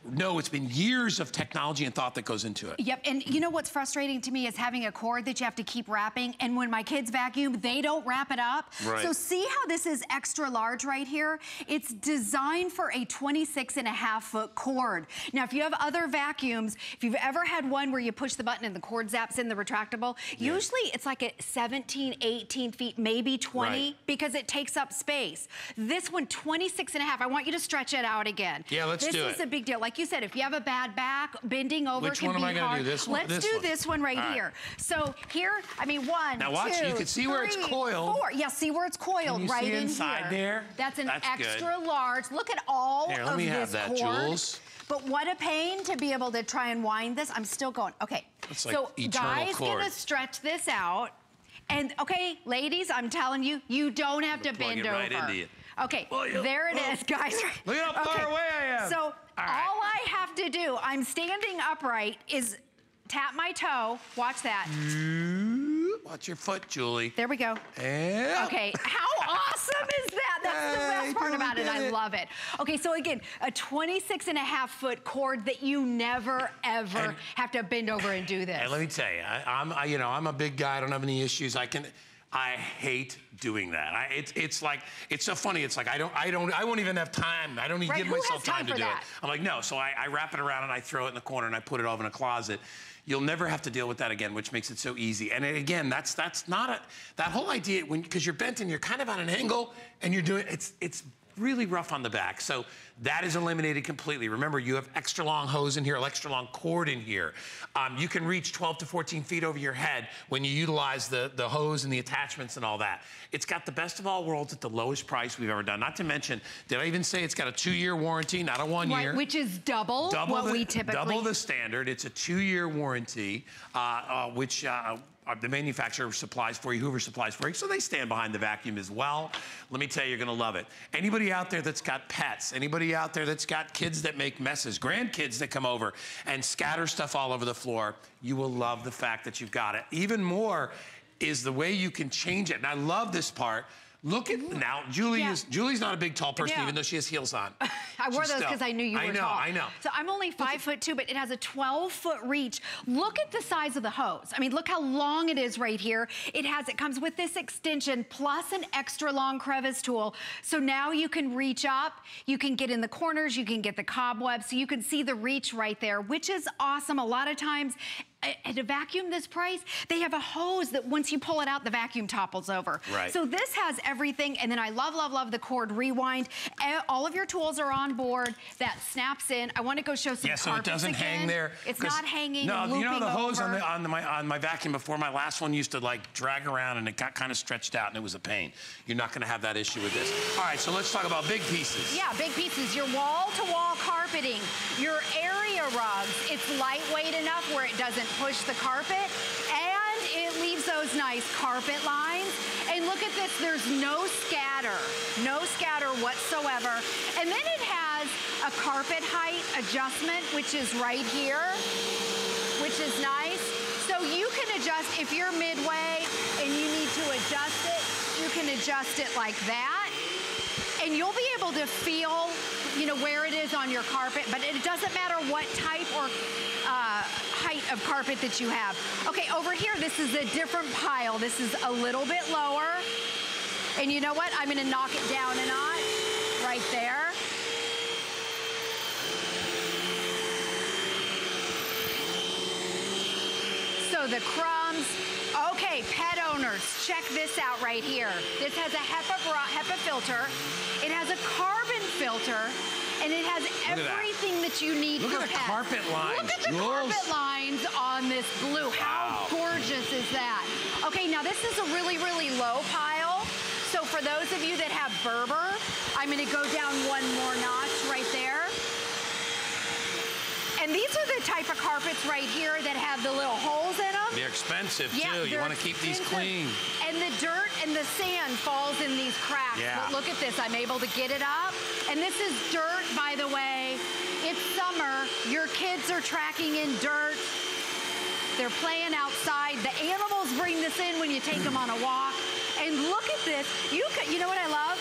No, it's been years of technology and thought that goes into it. Yep, and you know what's frustrating to me is having a cord that you have to keep wrapping, and when my kids vacuum, they don't wrap it up. Right. So see how this is extra large right here? It's designed for a 26 and a half foot cord. Now, if you have other vacuums, if you've ever had one where you push the button and the cord zaps in the retractable, usually it's like at 17, 18 feet, maybe 20, Right. because it takes up space. This one, 26 and a half. I want you to stretch it out again. Yeah, let's this do is a big deal. Like you said, if you have a bad back, bending over Which can one am be I gonna do? hard. This one- Let's this do one? this one right, here. So here, I mean, one, Now watch, you can see where it's coiled. Four. Yeah, see where it's coiled right see in inside here. there? That's an That's good. extra large. Look at all Here, let of me this have that, cord. Jules. But what a pain to be able to try and wind this. I'm still going. Okay. It's like so Guy's cord. gonna stretch this out. And okay, ladies, I'm telling you, you don't have to bend right over. Okay, oh, Well, you- there it oh. is, guys. Look at how far away I am. So All right. all I have to to do, I'm standing upright, is tap my toe. Watch that. Watch your foot, Julie. There we go. Yeah. Okay, how awesome is that? That's the best part about it. I love it. Okay, so again, a 26 and a half foot cord that you never, ever And- have to bend over and do this. And let me tell you, I, I'm, I, you know, I'm a big guy. I don't have any issues. I can, I hate doing that. I, it's, it's like, it's so funny. It's like I don't, I don't, I won't even have time. I don't even Right, give myself time time, to do that? it. I'm like, no. So I, I wrap it around and I throw it in the corner and I put it over in a closet. You'll never have to deal with that again, which makes it so easy. And again, that's that's not a that whole idea when because you're bent and you're kind of on an angle and you're doing it's it's really rough on the back. So that is eliminated completely. Remember, you have extra long hose in here, extra long cord in here. Um, you can reach 12 to 14 feet over your head when you utilize the, the hose and the attachments and all that. It's got the best of all worlds at the lowest price we've ever done. Not to mention, did I even say it's got a two-year warranty, not a one-year? Right, which is double, what the, we typically double the standard. It's a two-year warranty, uh, uh, which uh, Uh, the manufacturer supplies for you, Hoover supplies for you, so they stand behind the vacuum as well. Let me tell you, you're gonna love it. Anybody out there that's got pets, anybody out there that's got kids that make messes, grandkids that come over and scatter stuff all over the floor, you will love the fact that you've got it. Even more is the way you can change it. And I love this part. Look at mm-hmm. now, Julie Yeah. is Julie's not a big tall person, Yeah. even though she has heels on. I wore She's those because I knew you were I know, tall. I know. So I'm only five foot two, but it has a 12 foot reach. Look at the size of the hose. I mean, look how long it is right here. It has, it comes with this extension plus an extra long crevice tool. So now you can reach up, you can get in the corners, you can get the cobwebs, so you can see the reach right there, which is awesome. A lot of times, at a vacuum this price, they have a hose that once you pull it out, the vacuum topples over. Right. So this has everything, and then I love, love, love the cord rewind. All of your tools are on board. That snaps in. I want to go show some Yeah, so it doesn't again. hang there. It's not hanging. No, you know the hose on the on the, my on my vacuum before my last one used to like drag around and it got kind of stretched out and it was a pain. You're not going to have that issue with this. All right, so let's talk about big pieces. Yeah, big pieces. Your wall-to-wall carpeting, your area rugs. It's lightweight enough where it doesn't push the carpet, and it leaves those nice carpet lines. And look at this, there's no scatter, no scatter whatsoever. And then it has a carpet height adjustment, which is right here, which is nice. So you can adjust, if you're midway and you need to adjust it, you can adjust it like that and you'll be able to feel, you know, where it is on your carpet, but it doesn't matter what type or uh, height of carpet that you have. Okay, over here, this is a different pile. This is a little bit lower. And you know what? I'm gonna knock it down a notch right there. So the crumbs. Okay, pet owners, check this out right here. This has a HEPA, HEPA filter. It has a carbon filter, and it has at that. everything that. you need Look for at the carpet lines, Look at the Jules. carpet lines on this blue. How Wow. gorgeous is that? Okay, now this is a really, really low pile. So for those of you that have Berber, I'm gonna go down one more notch right there. And these are the type of carpets right here that have the little holes in them. They're expensive Yeah, too. You want to keep these clean. And the dirt and the sand falls in these cracks. Yeah. But look at this, I'm able to get it up. And this is dirt, by the way. It's summer, your kids are tracking in dirt. They're playing outside. The animals bring this in when you take them on a walk. And look at this. You could, you know what I love?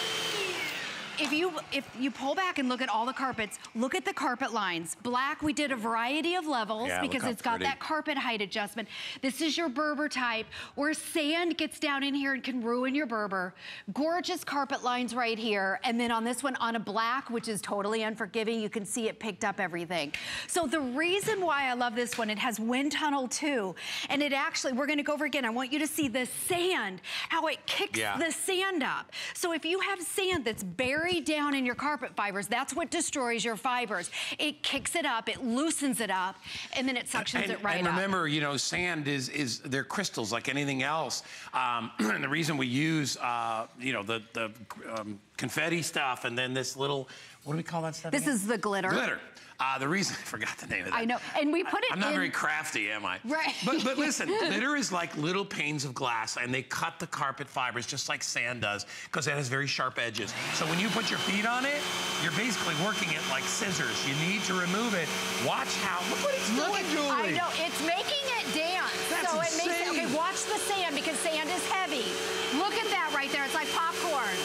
If you if you pull back and look at all the carpets, look at the carpet lines. Black, we did a variety of levels Yeah, because it's got pretty. that carpet height adjustment. This is your Berber type, where sand gets down in here and can ruin your Berber. Gorgeous carpet lines right here. And then on this one, on a black, which is totally unforgiving, you can see it picked up everything. So the reason why I love this one, it has Wind Tunnel 2. And it actually, we're gonna go over again. I want you to see the sand, how it kicks Yeah. the sand up. So if you have sand that's buried down in your carpet fibers, that's what destroys your fibers. It kicks it up, it loosens it up, and then it suctions and, it right and up. remember, you know, sand is is they're crystals like anything else. Um, and the reason we use, uh, you know, the the um, confetti stuff, and then this little, what do we call that stuff? This again? is the glitter. Glitter. Uh, the reason I forgot the name of that. I know, and we put it I'm not in- very crafty, am I? Right. But but listen, litter is like little panes of glass, and they cut the carpet fibers just like sand does, because it has very sharp edges. So when you put your feet on it, you're basically working it like scissors. You need to remove it. Watch how. Look what it's Look doing, at, Julie. I know, it's making it dance. That's so it makes it, insane. okay, watch the sand because sand is heavy. Look at that right there, it's like popcorn.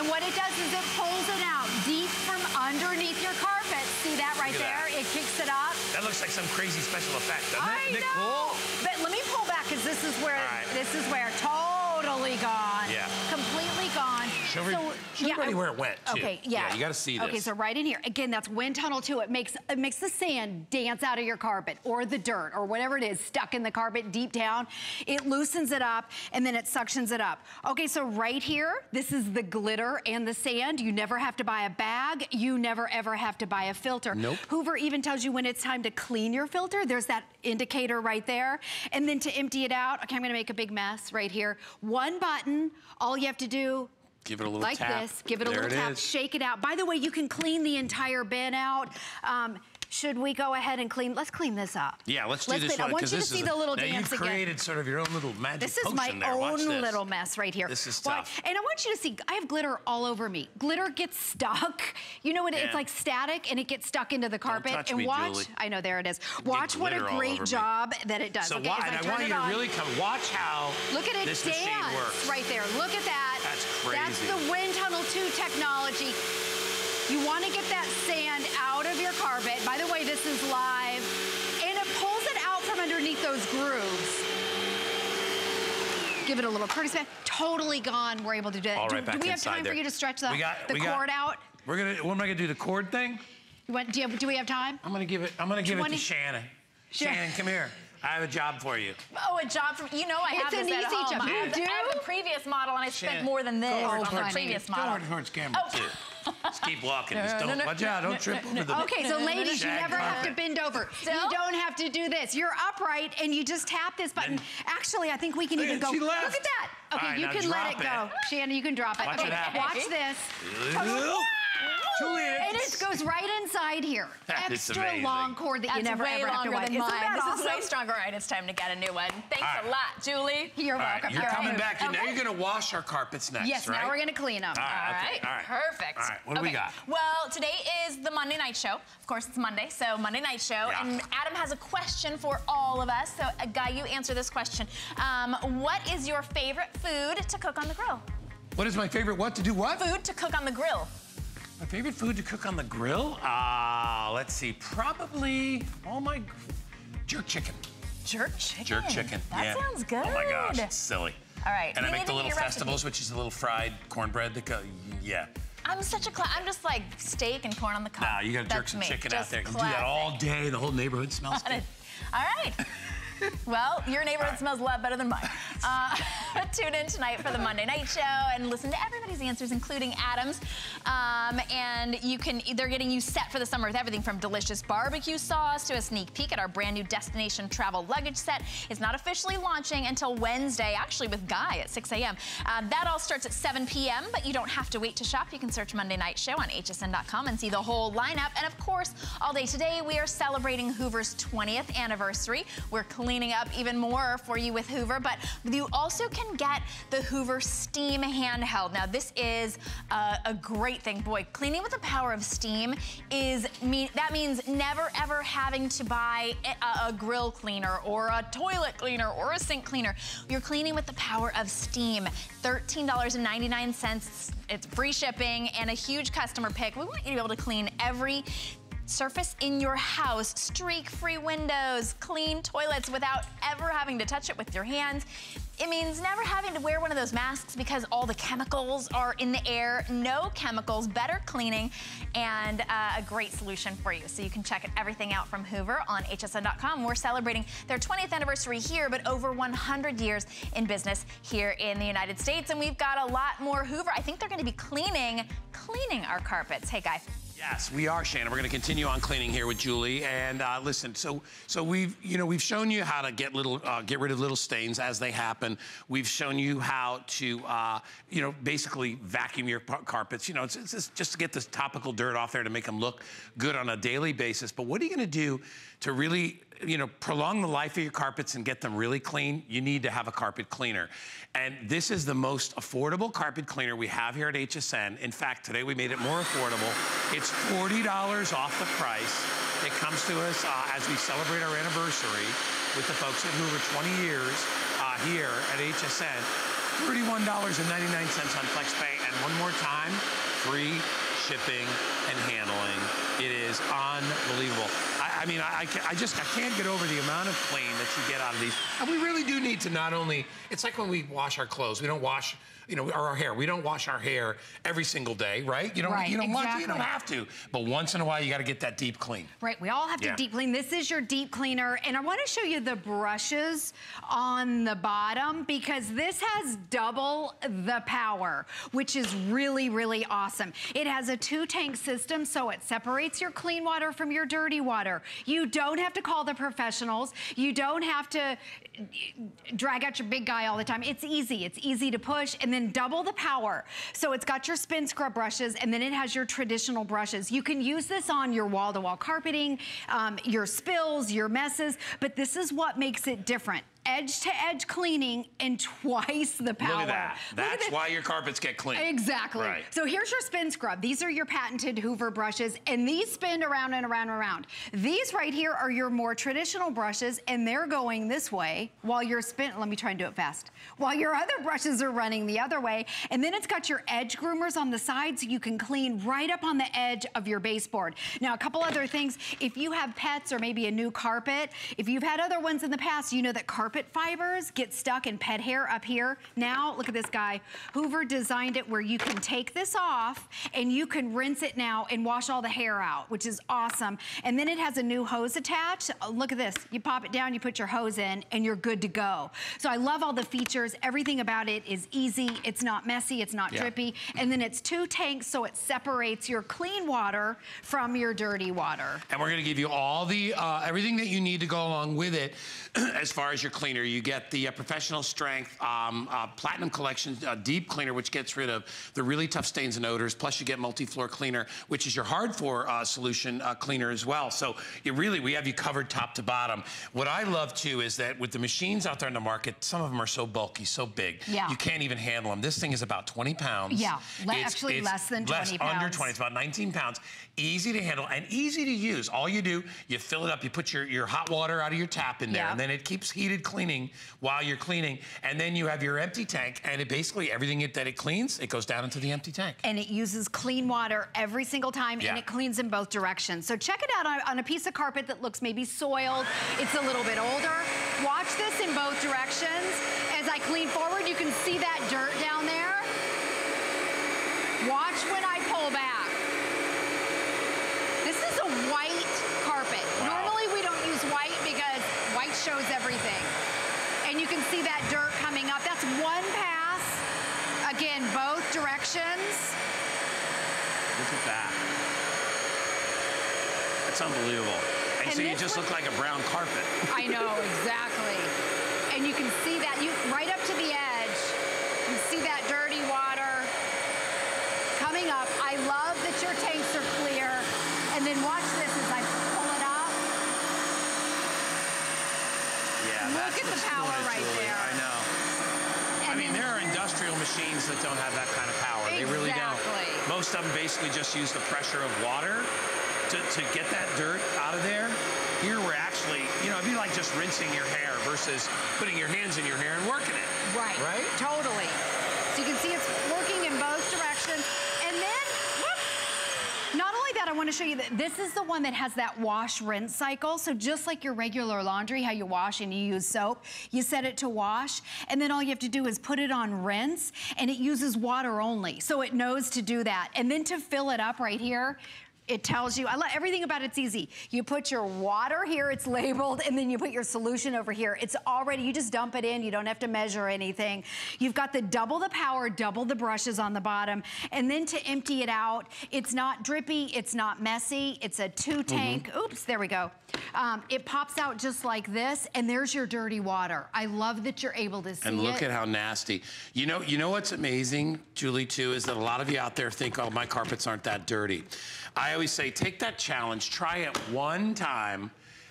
And what it does is it pulls it out deep from underneath your carpet. Right there? that. It kicks it up. That looks like some crazy special effect, doesn't I it? Isn't it know. cool? But let me pull back because this is where right. this is where totally gone. Yeah. Show every- show everybody I- where it went, too. Okay, yeah. Yeah, you gotta see Okay, so right in here. Again, that's Wind Tunnel 2. It makes it makes the sand dance out of your carpet or the dirt or whatever it is stuck in the carpet deep down. It loosens it up and then it suctions it up. Okay, so right here, this is the glitter and the sand. You never have to buy a bag. You never ever have to buy a filter. Nope. Hoover even tells you when it's time to clean your filter. There's that indicator right there. And then to empty it out, okay, I'm gonna make a big mess right here. One button, all you have to do Give it a little like tap. this, give it a There little it tap, is. shake it out. By the way, you can clean the entire bin out. Um, should we go ahead and clean? Let's clean this up. Yeah, let's do this one I want you to see is the little now dance you've again. created sort of your own little magic This is my there. Own little mess right here. This is Why- tough. And I want you to see, I have glitter all over me. Glitter gets stuck. You know what? Yeah. It's like static and it gets stuck into the carpet. and me, watch, Julie. I know, there it is. Watch what a great job that it does. So okay, why, and I turn want you to really come watch how Look at it this dance right there. Look at that. That's That's the Wind Tunnel 2 technology. You want to get that sand out of your carpet. By the way, this is live. And it pulls it out from underneath those grooves. Give it a little courtesy. Totally gone. We're able to do that. All do, right, do we have time there. for you to stretch the, we got, the we got- cord out? We're gonna. What am I gonna do? The cord thing? You want, do, you do we have time? I'm gonna give it. I'm gonna give it 20 to Shannon. Shannon, come here. I have a job for you. Oh, a job for you know I have It's this an at easy home. job. I You have, the, I have the previous model and I spent Shannon, more than this go over on the towards- previous Go model. over towards camera Oh. too. Just keep walking. Just don't. no, no, watch out. no, Don't trip over the. Okay, so ladies, you shag never have to bend over. Still? You don't have to do this. You're upright and you just tap this button. Then- Actually, I think we can even go. she Look at that. Okay, All right, you can let it go. it. Shannon, you can drop it. Watch okay, it watch this. Juliet. And it goes right inside here. That is Extra long cord that you never way ever have to longer wipe. than Isn't mine. that This awesome? is way stronger. All right, it's time to get a new one. Thanks All right. a lot, Julie. You're All right, welcome. you're All coming right. back. and Now you're gonna wash our carpets next, Yes, right? now we're gonna clean them. All right. All okay, all right. perfect. All right, what do we got? Well, today is the Monday night show. Of course, it's Monday, so Monday night show. Yeah. And Adam has a question for all of us. So, uh, Guy, you answer this question. Um, what is your favorite food to cook on the grill? What is my favorite? What to do? What? Food to cook on the grill. My favorite food to cook on the grill? Ah, let's see. Probably. Oh my. Jerk chicken. Jerk chicken. Jerk chicken. That yeah. sounds good. Oh my gosh, it's silly. All right, And I make the little festivals, recipe. which is a little fried cornbread that go. Yeah. I'm such a I'm just like steak and corn on the cob. Nah, you gotta jerk That's some me. chicken out there. You can do that all day. The whole neighborhood smells good. All right. Well, your neighborhood smells a lot better than mine. Uh, tune in tonight for the Monday Night Show and listen to everybody's answers, including Adam's. Um, and you can they're getting you set for the summer with everything from delicious barbecue sauce to a sneak peek at our brand new destination travel luggage set. It's not officially launching until Wednesday, actually with Guy at 6 a.m. Uh, that all starts at 7 p.m., but you don't have to wait to shop. You can search Monday Night Show on hsn.com and see the whole lineup. And of course, all day today, we are celebrating Hoover's 20th anniversary. We're cleaning up even more for you with Hoover, but you also can get the Hoover Steam handheld. Now, this is a, a great thing. Boy, cleaning with the power of steam is mean that means never ever having to buy a, a grill cleaner or a toilet cleaner or a sink cleaner. You're cleaning with the power of steam. $13.99. It's free shipping and a huge customer pick. We want you to be able to clean every surface in your house, streak-free windows, clean toilets without ever having to touch it with your hands. It means never having to wear one of those masks because all the chemicals are in the air. No chemicals, better cleaning, and uh, a great solution for you. So you can check everything out from Hoover on hsn.com. We're celebrating their 20th anniversary here, but over 100 years in business here in the United States. And we've got a lot more Hoover. I think they're going to be cleaning, cleaning our carpets. Hey, Guy. Yes, we are, Shannon. We're going to continue on cleaning here with Julie. And uh, listen, so so we've you know we've shown you how to get little uh, get rid of little stains as they happen. We've shown you how to uh, you know basically vacuum your carpets. You know, it's, it's just, to get this topical dirt off there to make them look good on a daily basis. But what are you going to do to really you know, prolong the life of your carpets and get them really clean, you need to have a carpet cleaner. And this is the most affordable carpet cleaner we have here at HSN. In fact, today we made it more affordable. It's $40 off the price. It comes to us uh, as we celebrate our anniversary with the folks that at Hoover 20 years uh, here at HSN. $31.99 on FlexPay. And one more time, free shipping and handling. It is unbelievable. I, I mean, I, I, just I can't get over the amount of clean that you get out of these. And we really do need to not only, it's like when we wash our clothes. We don't wash you know, or our hair. We don't wash our hair every single day, right? You don't, right, you don't exactly. want to, you don't have to. But once in a while, you got to get that deep clean. Right, we all have to deep clean. This is your deep cleaner, and I want to show you the brushes on the bottom because this has double the power, which is really, really awesome. It has a two-tank system, so it separates your clean water from your dirty water. You don't have to call the professionals. You don't have to eh, drag out your big guy all the time. It's easy. It's easy to push and then double the power. So it's got your spin scrub brushes and then it has your traditional brushes. You can use this on your wall-to-wall carpeting, um, your spills, your messes, but this is what makes it different. Edge-to-edge cleaning and twice the power. Look at that. Look That's this. why your carpets get clean. Exactly. Right. So here's your spin scrub. These are your patented Hoover brushes, and these spin around and around and around. These right here are your more traditional brushes, and they're going this way while your spin, let me try and do it fast, while your other brushes are running the other way. And then it's got your edge groomers on the side so you can clean right up on the edge of your baseboard. Now, a couple other things. If you have pets or maybe a new carpet, if you've had other ones in the past, you know that carpet fibers get stuck in pet hair up here. Now, look at this guy. Hoover designed it where you can take this off and you can rinse it now and wash all the hair out, which is awesome. And then it has a new hose attached. Oh, look at this. You pop it down, you put your hose in, and you're good to go. So I love all the features. Everything about it is easy. It's not messy. It's not Yeah. drippy. And then it's two tanks, so it separates your clean water from your dirty water. And we're going to give you all the uh, everything that you need to go along with it as far as your cleaner. You get the uh, professional strength um, uh, platinum collection uh, deep cleaner, which gets rid of the really tough stains and odors. Plus, you get multi-floor cleaner, which is your hard floor uh, solution uh, cleaner as well. So you really we have you covered top to bottom. What I love too is that with the machines out there in the market, some of them are so bulky, so big, Yeah. you can't even handle them. This thing is about 20 pounds. Yeah, le- It's- actually it's less than 20 Under pounds. 20. It's about 19 pounds. Easy to handle and easy to use. All you do, you fill it up, you put your, your hot water out of your tap in there, Yeah. and then it keeps heated cleaning while you're cleaning. And then you have your empty tank, and it basically everything it, that it cleans, it goes down into the empty tank. and it uses clean water every single time Yeah. and it cleans in both directions. So check it out on, on a piece of carpet that looks maybe soiled, it's a little bit older. Watch this in both directions. As I clean forward, you can see that dirt down there. Watch when I pull back. This is a white carpet. Wow. Normally we don't use white because white shows everything. And you can see that dirt coming up. That's one pass. Again, both directions. Look at that. That's unbelievable. And, And so you just look like a brown carpet. I know, exactly. And you can see that, you right up to the edge, you see that dirty water coming up. I love that your tanks are clear. And then watch this as I pull it up. Yeah, Look at the power it, right Julie. there. I know. I mean, there are industrial machines that don't have that kind of power. They really don't. Most of them basically just use the pressure of water to, to get that dirt out of there. Here we're actually, you know, it'd be like just rinsing your hair versus putting your hands in your hair and working it. Right. Right? Totally. So you can see it's working in both directions. And then, whoop, not only that, I want to show you that this is the one that has that wash rinse cycle. So just like your regular laundry, how you wash and you use soap, you set it to wash, and then all you have to do is put it on rinse, and it uses water only. So it knows to do that. And then to fill it up right here, It tells you, I love everything about it's easy. You put your water here, it's labeled, and then you put your solution over here. It's already, you just dump it in, you don't have to measure anything. You've got the double the power, double the brushes on the bottom, and then to empty it out, it's not drippy, it's not messy, it's a two tank, Mm-hmm. oops, there we go. Um, it pops out just like this, and there's your dirty water. I love that you're able to see And look it. at how nasty. You know, you know what's amazing, Julie, too, is that a lot of you out there think, oh, my carpets aren't that dirty. I always say, take that challenge, try it one time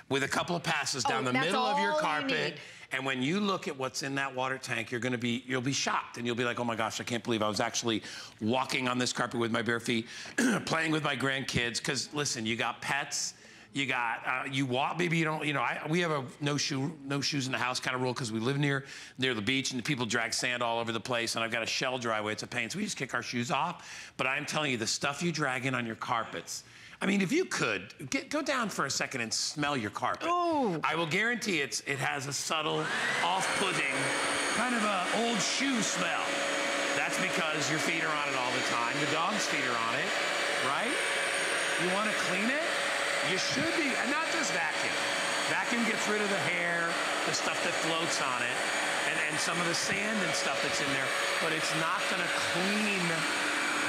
with a couple of passes oh, down Oh, the middle of your all you carpet. And when you look at what's in that water tank, you're gonna be, you'll be shocked and you'll be like, oh my gosh, I can't believe I was actually walking on this carpet with my bare feet, playing with my grandkids. Cause listen, you got pets, you got, uh, you walk, maybe you don't, you know, I, we have a no shoe, no shoes in the house kind of rule because we live near, near the beach and the people drag sand all over the place and I've got a shell driveway, it's a pain. So we just kick our shoes off. But I'm telling you, the stuff you drag in on your carpets, I mean, if you could, get, go down for a second and smell your carpet. Ooh. I will guarantee it's, it has a subtle, off-putting, kind of a old shoe smell. That's because your feet are on it all the time. The dog's feet are on it, right? You want to clean it? You should be, and not just vacuum. Vacuum gets rid of the hair, the stuff that floats on it, and, and some of the sand and stuff that's in there, but it's not going to clean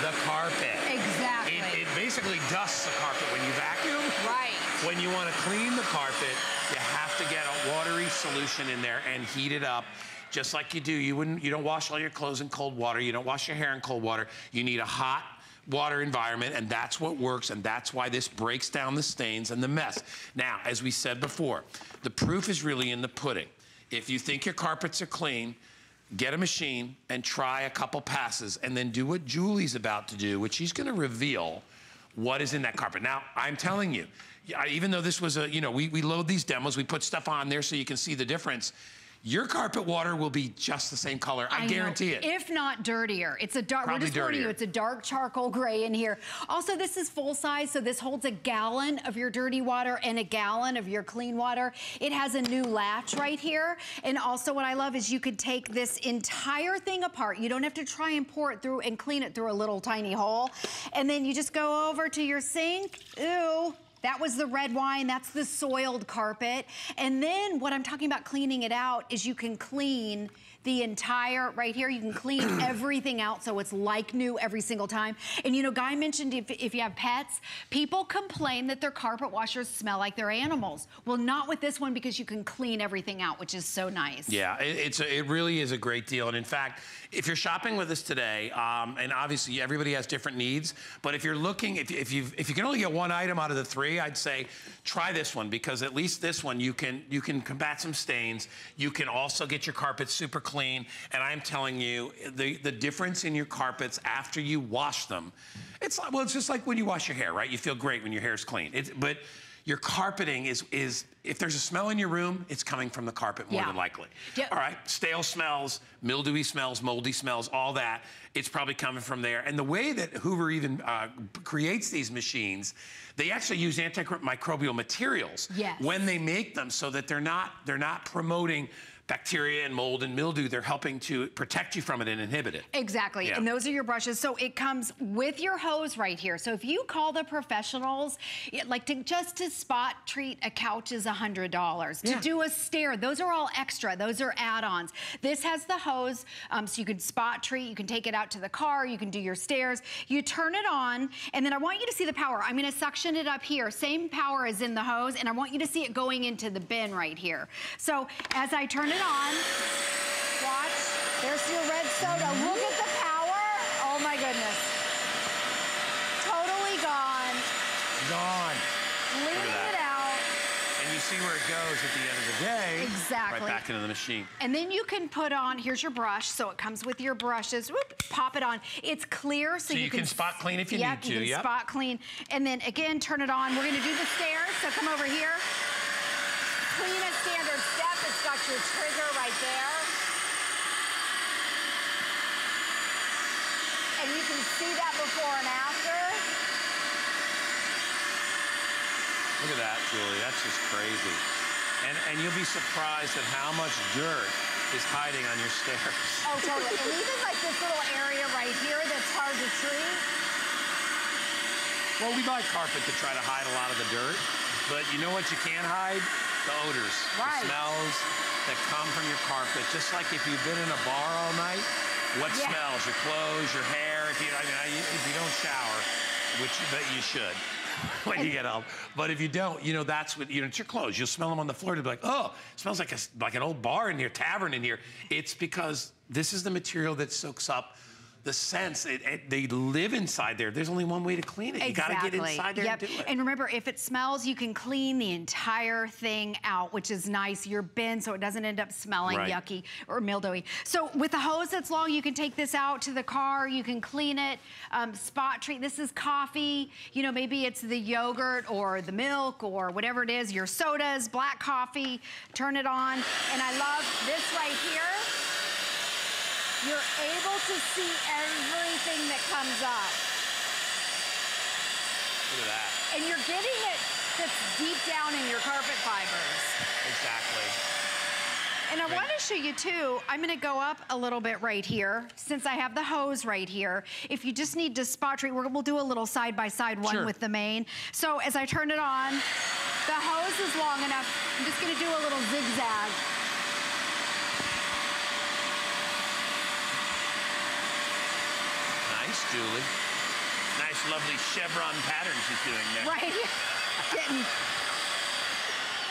the carpet. Exactly. It, it basically dusts the carpet when you vacuum. Right. When you want to clean the carpet, you have to get a watery solution in there and heat it up. Just like you do, you wouldn't, you don't wash all your clothes in cold water. You don't wash your hair in cold water. You need a hot water environment, and that's what works, and that's why this breaks down the stains and the mess. Now, as we said before, the proof is really in the pudding. If you think your carpets are clean, get a machine and try a couple passes, and then do what Julie's about to do, which she's gonna reveal what is in that carpet. Now, I'm telling you, even though this was a, you know, we, we load these demos, we put stuff on there so you can see the difference. Your carpet water will be just the same color. I, know. guarantee it. If not dirtier. It's a dark, we're Probably just warning you, dirtier. it's a dark charcoal gray in here. Also, this is full size, so this holds a gallon of your dirty water and a gallon of your clean water. It has a new latch right here. And also what I love is you could take this entire thing apart. You don't have to try and pour it through and clean it through a little tiny hole. And then you just go over to your sink. Ew. That was the red wine, that's the soiled carpet. And then what I'm talking about cleaning it out is you can clean the entire, right here, you can clean everything out so it's like new every single time. And you know, Guy mentioned if, if you have pets, people complain that their carpet washers smell like their animals. Well, not with this one because you can clean everything out, which is so nice. Yeah, it, it's a, it really is a great deal. And in fact, if you're shopping with us today, um, and obviously everybody has different needs, but if you're looking, if, if you if you can only get one item out of the three, I'd say try this one because at least this one you can you can combat some stains. You can also get your carpet super clean. And I'm telling you, the the difference in your carpets after you wash them, it's like well, it's just like when you wash your hair, right? You feel great when your hair's clean. It's, but your carpeting is is if there's a smell in your room, it's coming from the carpet more Yeah. than likely. Yeah. All right, stale smells, mildewy smells, moldy smells, all that, it's probably coming from there. And the way that Hoover even uh, creates these machines, they actually use antimicrobial materials Yes. when they make them so that they're not they're not promoting bacteria and mold and mildew. They're helping to protect you from it and inhibit it. Exactly, Yeah. and those are your brushes. So it comes with your hose right here. So if you call the professionals, it- like to just to spot treat a couch is $100. Yeah. To do a stair, those are all extra. Those are add-ons. This has the hose, um, so you can spot treat. You can take it out to the car. You can do your stairs. You turn it on, and then I want you to see the power. I'm gonna suction it up here. Same power as in the hose, and I want you to see it going into the bin right here. So as I turn it on, watch, there's your red soda. Look at the power. Oh my goodness. Totally gone. Gone. Leaving it out. And you see where it goes at the end of the day. Exactly. Right back into the machine. And then you can put on, here's your brush, so it comes with your brushes. Whoop, pop it on. It's clear, so, So you can spot clean if you yep, need to, You can yep. spot clean. And then again, turn it on. We're gonna do the stairs, so come over here. Clean a standard step. It's got your trigger right there. And you can see that before and after. Look at that, Julie. That's just crazy. And, and you'll be surprised at how much dirt is hiding on your stairs. Oh, totally. And even like this little area right here that's hard to treat. Well, we buy carpet to try to hide a lot of the dirt, but you know what you can't hide? The odors, Right. the smells that come from your carpet. Just like if you've been in a bar all night, what Yeah. smells? Your clothes, your hair. If you, I mean, I- if you don't shower, which but you should when you get home. But if you don't, you know that's what you know. It's your clothes. You'll smell them on the floor. You'll be like, oh, it smells like a like an old bar in here, tavern in here. It's because this is the material that soaks up the sense It, it, they live inside there. There's only one way to clean it. You got to get inside there Yep. and do it. And remember, if it smells, you can clean the entire thing out, which is nice. Your bin, so it doesn't end up smelling Right. yucky or mildewy. So with a hose that's long, you can take this out to the car. You can clean it. Um, spot treat. This is coffee. You know, maybe it's the yogurt or the milk or whatever it is. Your sodas, black coffee. Turn it on. And I love this right here. You're able to see everything that comes up. Look at that. And you're getting it that's deep down in your carpet fibers. Exactly. And I Right. want to show you too, I'm gonna go up a little bit right here, since I have the hose right here. If you just need to spot treat, we're- we'll do a little side-by-side one Sure. with the main. So as I turn it on, the hose is long enough. I'm just gonna do a little zigzag. Nice, Julie. Nice, lovely chevron pattern she's doing there. Right? Getting.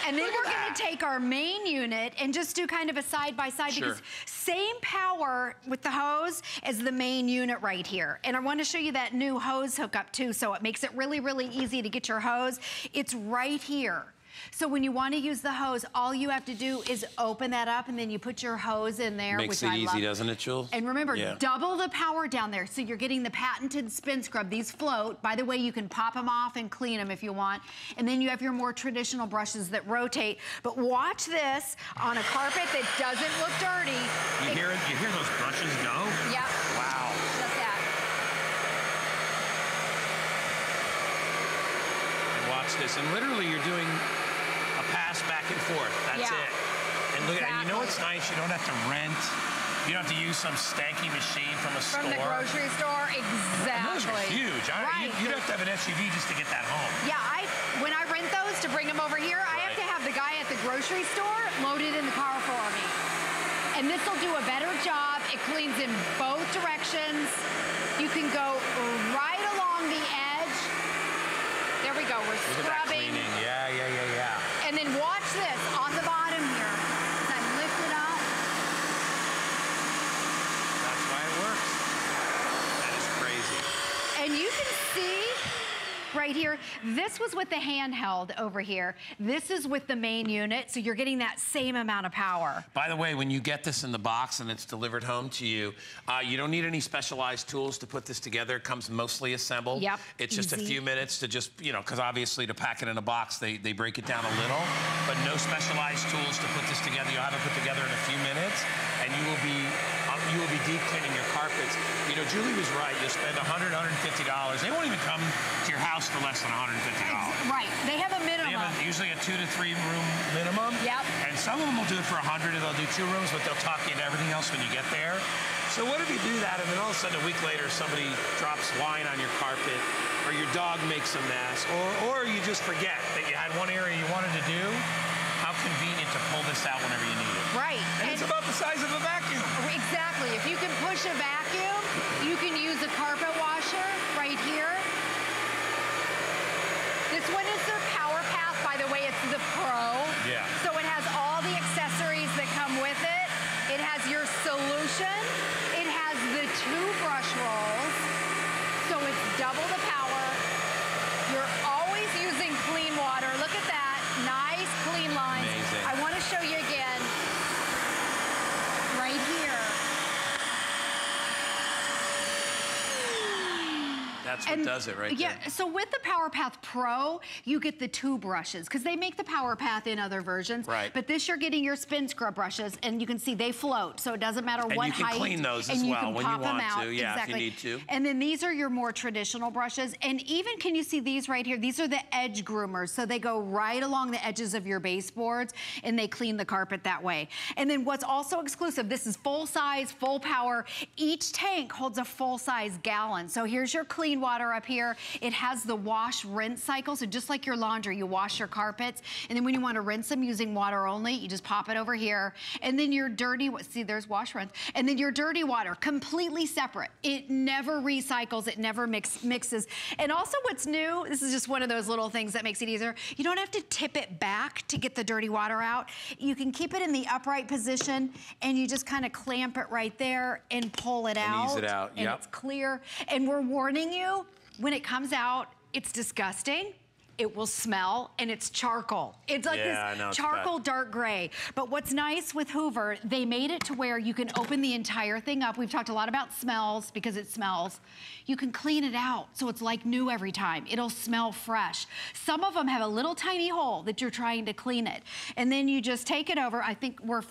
And then we're gonna take our main unit and just do kind of a side by side Sure. because same power with the hose as the main unit right here. And I wanna show you that new hose hookup too, so it makes it really, really easy to get your hose. It's right here. So when you wanna use the hose, all you have to do is open that up and then you put your hose in there, Makes which it I easy, love. doesn't it, Jules? And remember, Yeah. double the power down there. So you're getting the patented spin scrub. These float. By the way, you can pop them off and clean them if you want. And then you have your more traditional brushes that rotate. But watch this on a carpet that doesn't look dirty. You It- hear it? You hear those brushes go? Yep, Wow. just that. And watch this. And literally, you're doing a pass back and forth. That's Yeah. it. And look, at and you know what's nice? You don't have to rent. You don't have to use some stanky machine from a From store. the grocery store, And exactly. those are huge. I, Right. you, you'd have to have an SUV just to get that home. Yeah, I when I rent those to bring them over here, I have to have the guy at the grocery store loaded in the car for me. And this will do a better job. It cleans in both directions. You can go right along the edge. There we go. We're scrubbing. cleaning. Yeah, yeah, yeah, yeah. And then watch this on the bottom here. As I lift it up. That's why it works. That is crazy. And you can see right here, this was with the handheld over here. This is with the main unit, so you're getting that same amount of power. By the way, when you get this in the box and it's delivered home to you, uh, you don't need any specialized tools to put this together. It comes mostly assembled. Yep, It's just a few minutes to just, you know, because obviously to pack it in a box, they, they break it down a little, but no specialized tools to put this together. You'll have it put together in a few minutes, and you will be you will be deep cleaning your carpets. You know, Julie was right. You'll spend $100, $150. They won't even come to your house for less than $150. Right, they have a They minimum. have a, usually a two to three room minimum. Yep. And some of them will do it for 100 and they'll do two rooms, but they'll talk you into everything else when you get there. So what if you do that and then all of a sudden a week later somebody drops wine on your carpet or your dog makes a mess or, or you just forget that you had one area you wanted to do? How convenient to pull this out whenever you need it. Right. And, it's about the size of a vacuum. Exactly. If you can push a vacuum, you can use a carpet washer right here. This one is their PowerPath. By the way, it's the Pro. Yeah. So it has all the accessories that come with it. It has your solution. It has the two brush rolls. So it's double the power. You're always using clean water. Look at that. Nice, clean lines. Amazing. I want to show you again. Right here. That's what does it right yeah, there. so with the PowerPath Pro, you get the two brushes because they make the PowerPath in other versions. Right. But this you're getting your spin scrub brushes, and you can see they float, so it doesn't matter And what you can height. clean those and as well when you want out. to, yeah, if you exactly. need to. And then these are your more traditional brushes, and even can you see these right here? These are the edge groomers, so they go right along the edges of your baseboards, and they clean the carpet that way. And then what's also exclusive, this is full size, full power. Each tank holds a full size gallon. So here's your clean water up here. It has the wash rinse cycle. So just like your laundry, you wash your carpets. And then when you want to rinse them using water only, you just pop it over here. And then your dirty, see there's wash rinse. And then your dirty water, completely separate. It never recycles, it never mix, mixes. And also what's new, this is just one of those little things that makes it easier. You don't have to tip it back to get the dirty water out. You can keep it in the upright position and you just kind of clamp it right there and pull it And out. ease it out, And it's clear. And we're warning you, when it comes out, it's disgusting. It will smell and it's charcoal. It's like Yeah, this charcoal dark gray. But what's nice with Hoover, they made it to where you can open the entire thing up. We've talked a lot about smells because it smells. You can clean it out so it's like new every time. It'll smell fresh. Some of them have a little tiny hole that you're trying to clean it. And then you just take it over. I think we're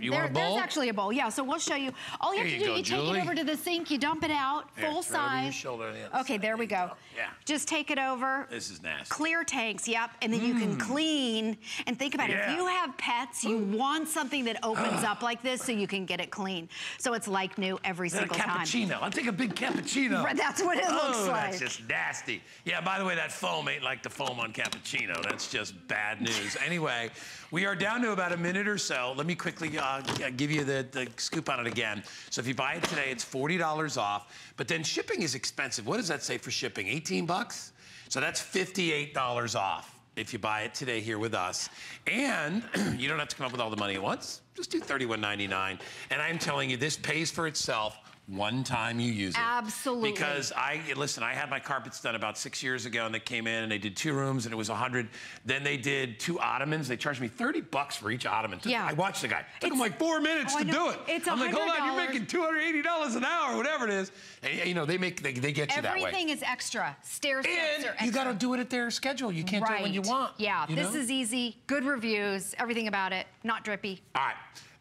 You there, want a bowl? There's actually a bowl, yeah. So we'll show you. All you Here have to you do, go, you take it over to the sink, you dump it out, Here, full size. the Okay, there we go. go. Yeah. Just take it over. This is nasty. Clear tanks, yep. And then you can mm. clean. And think about it. If you have pets, you want something that opens up like this so you can get it clean. So it's like new every Then single time. cappuccino. I'll take a big cappuccino. Right, that's what it looks oh, like. That's just nasty. Yeah, by the way, that foam ain't like the foam on cappuccino. That's just bad news. anyway, we are down to about a minute or so. Let me quickly uh, give you the, the scoop on it again. So if you buy it today, it's $40 off. But then shipping is expensive. What does that say for shipping? 18 bucks? So that's $58 off if you buy it today here with us. And you don't have to come up with all the money at once. Just do $31.99. And I'm telling you, this pays for itself one time you use it. Absolutely. Because I listen, I had my carpets done about six years ago, and they came in and they did two rooms, and it was a hundred. Then they did two ottomans. They charged me thirty bucks for each ottoman. Took- Yeah. I watched the guy. Took him It's- like four minutes Oh, to do it. It's I'm like, hold on, you're making two hundred eighty dollars an hour, whatever it is. And, you know, they make they, they get you that way. Everything is extra. Stair steps And are extra. you got to do it at their schedule. You can't do it when you want. Yeah, this know? is easy. Good reviews, everything about it. Not drippy. All right.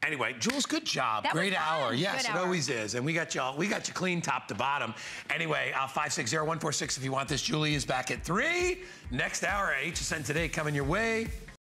Anyway, Jules, good job. That Great hour. Yes, Good it hour. always is. And we got you all, we got you clean top to bottom. Anyway, uh, 560-146 if you want this. Julie is back at 3. Next hour, at HSN Today coming your way.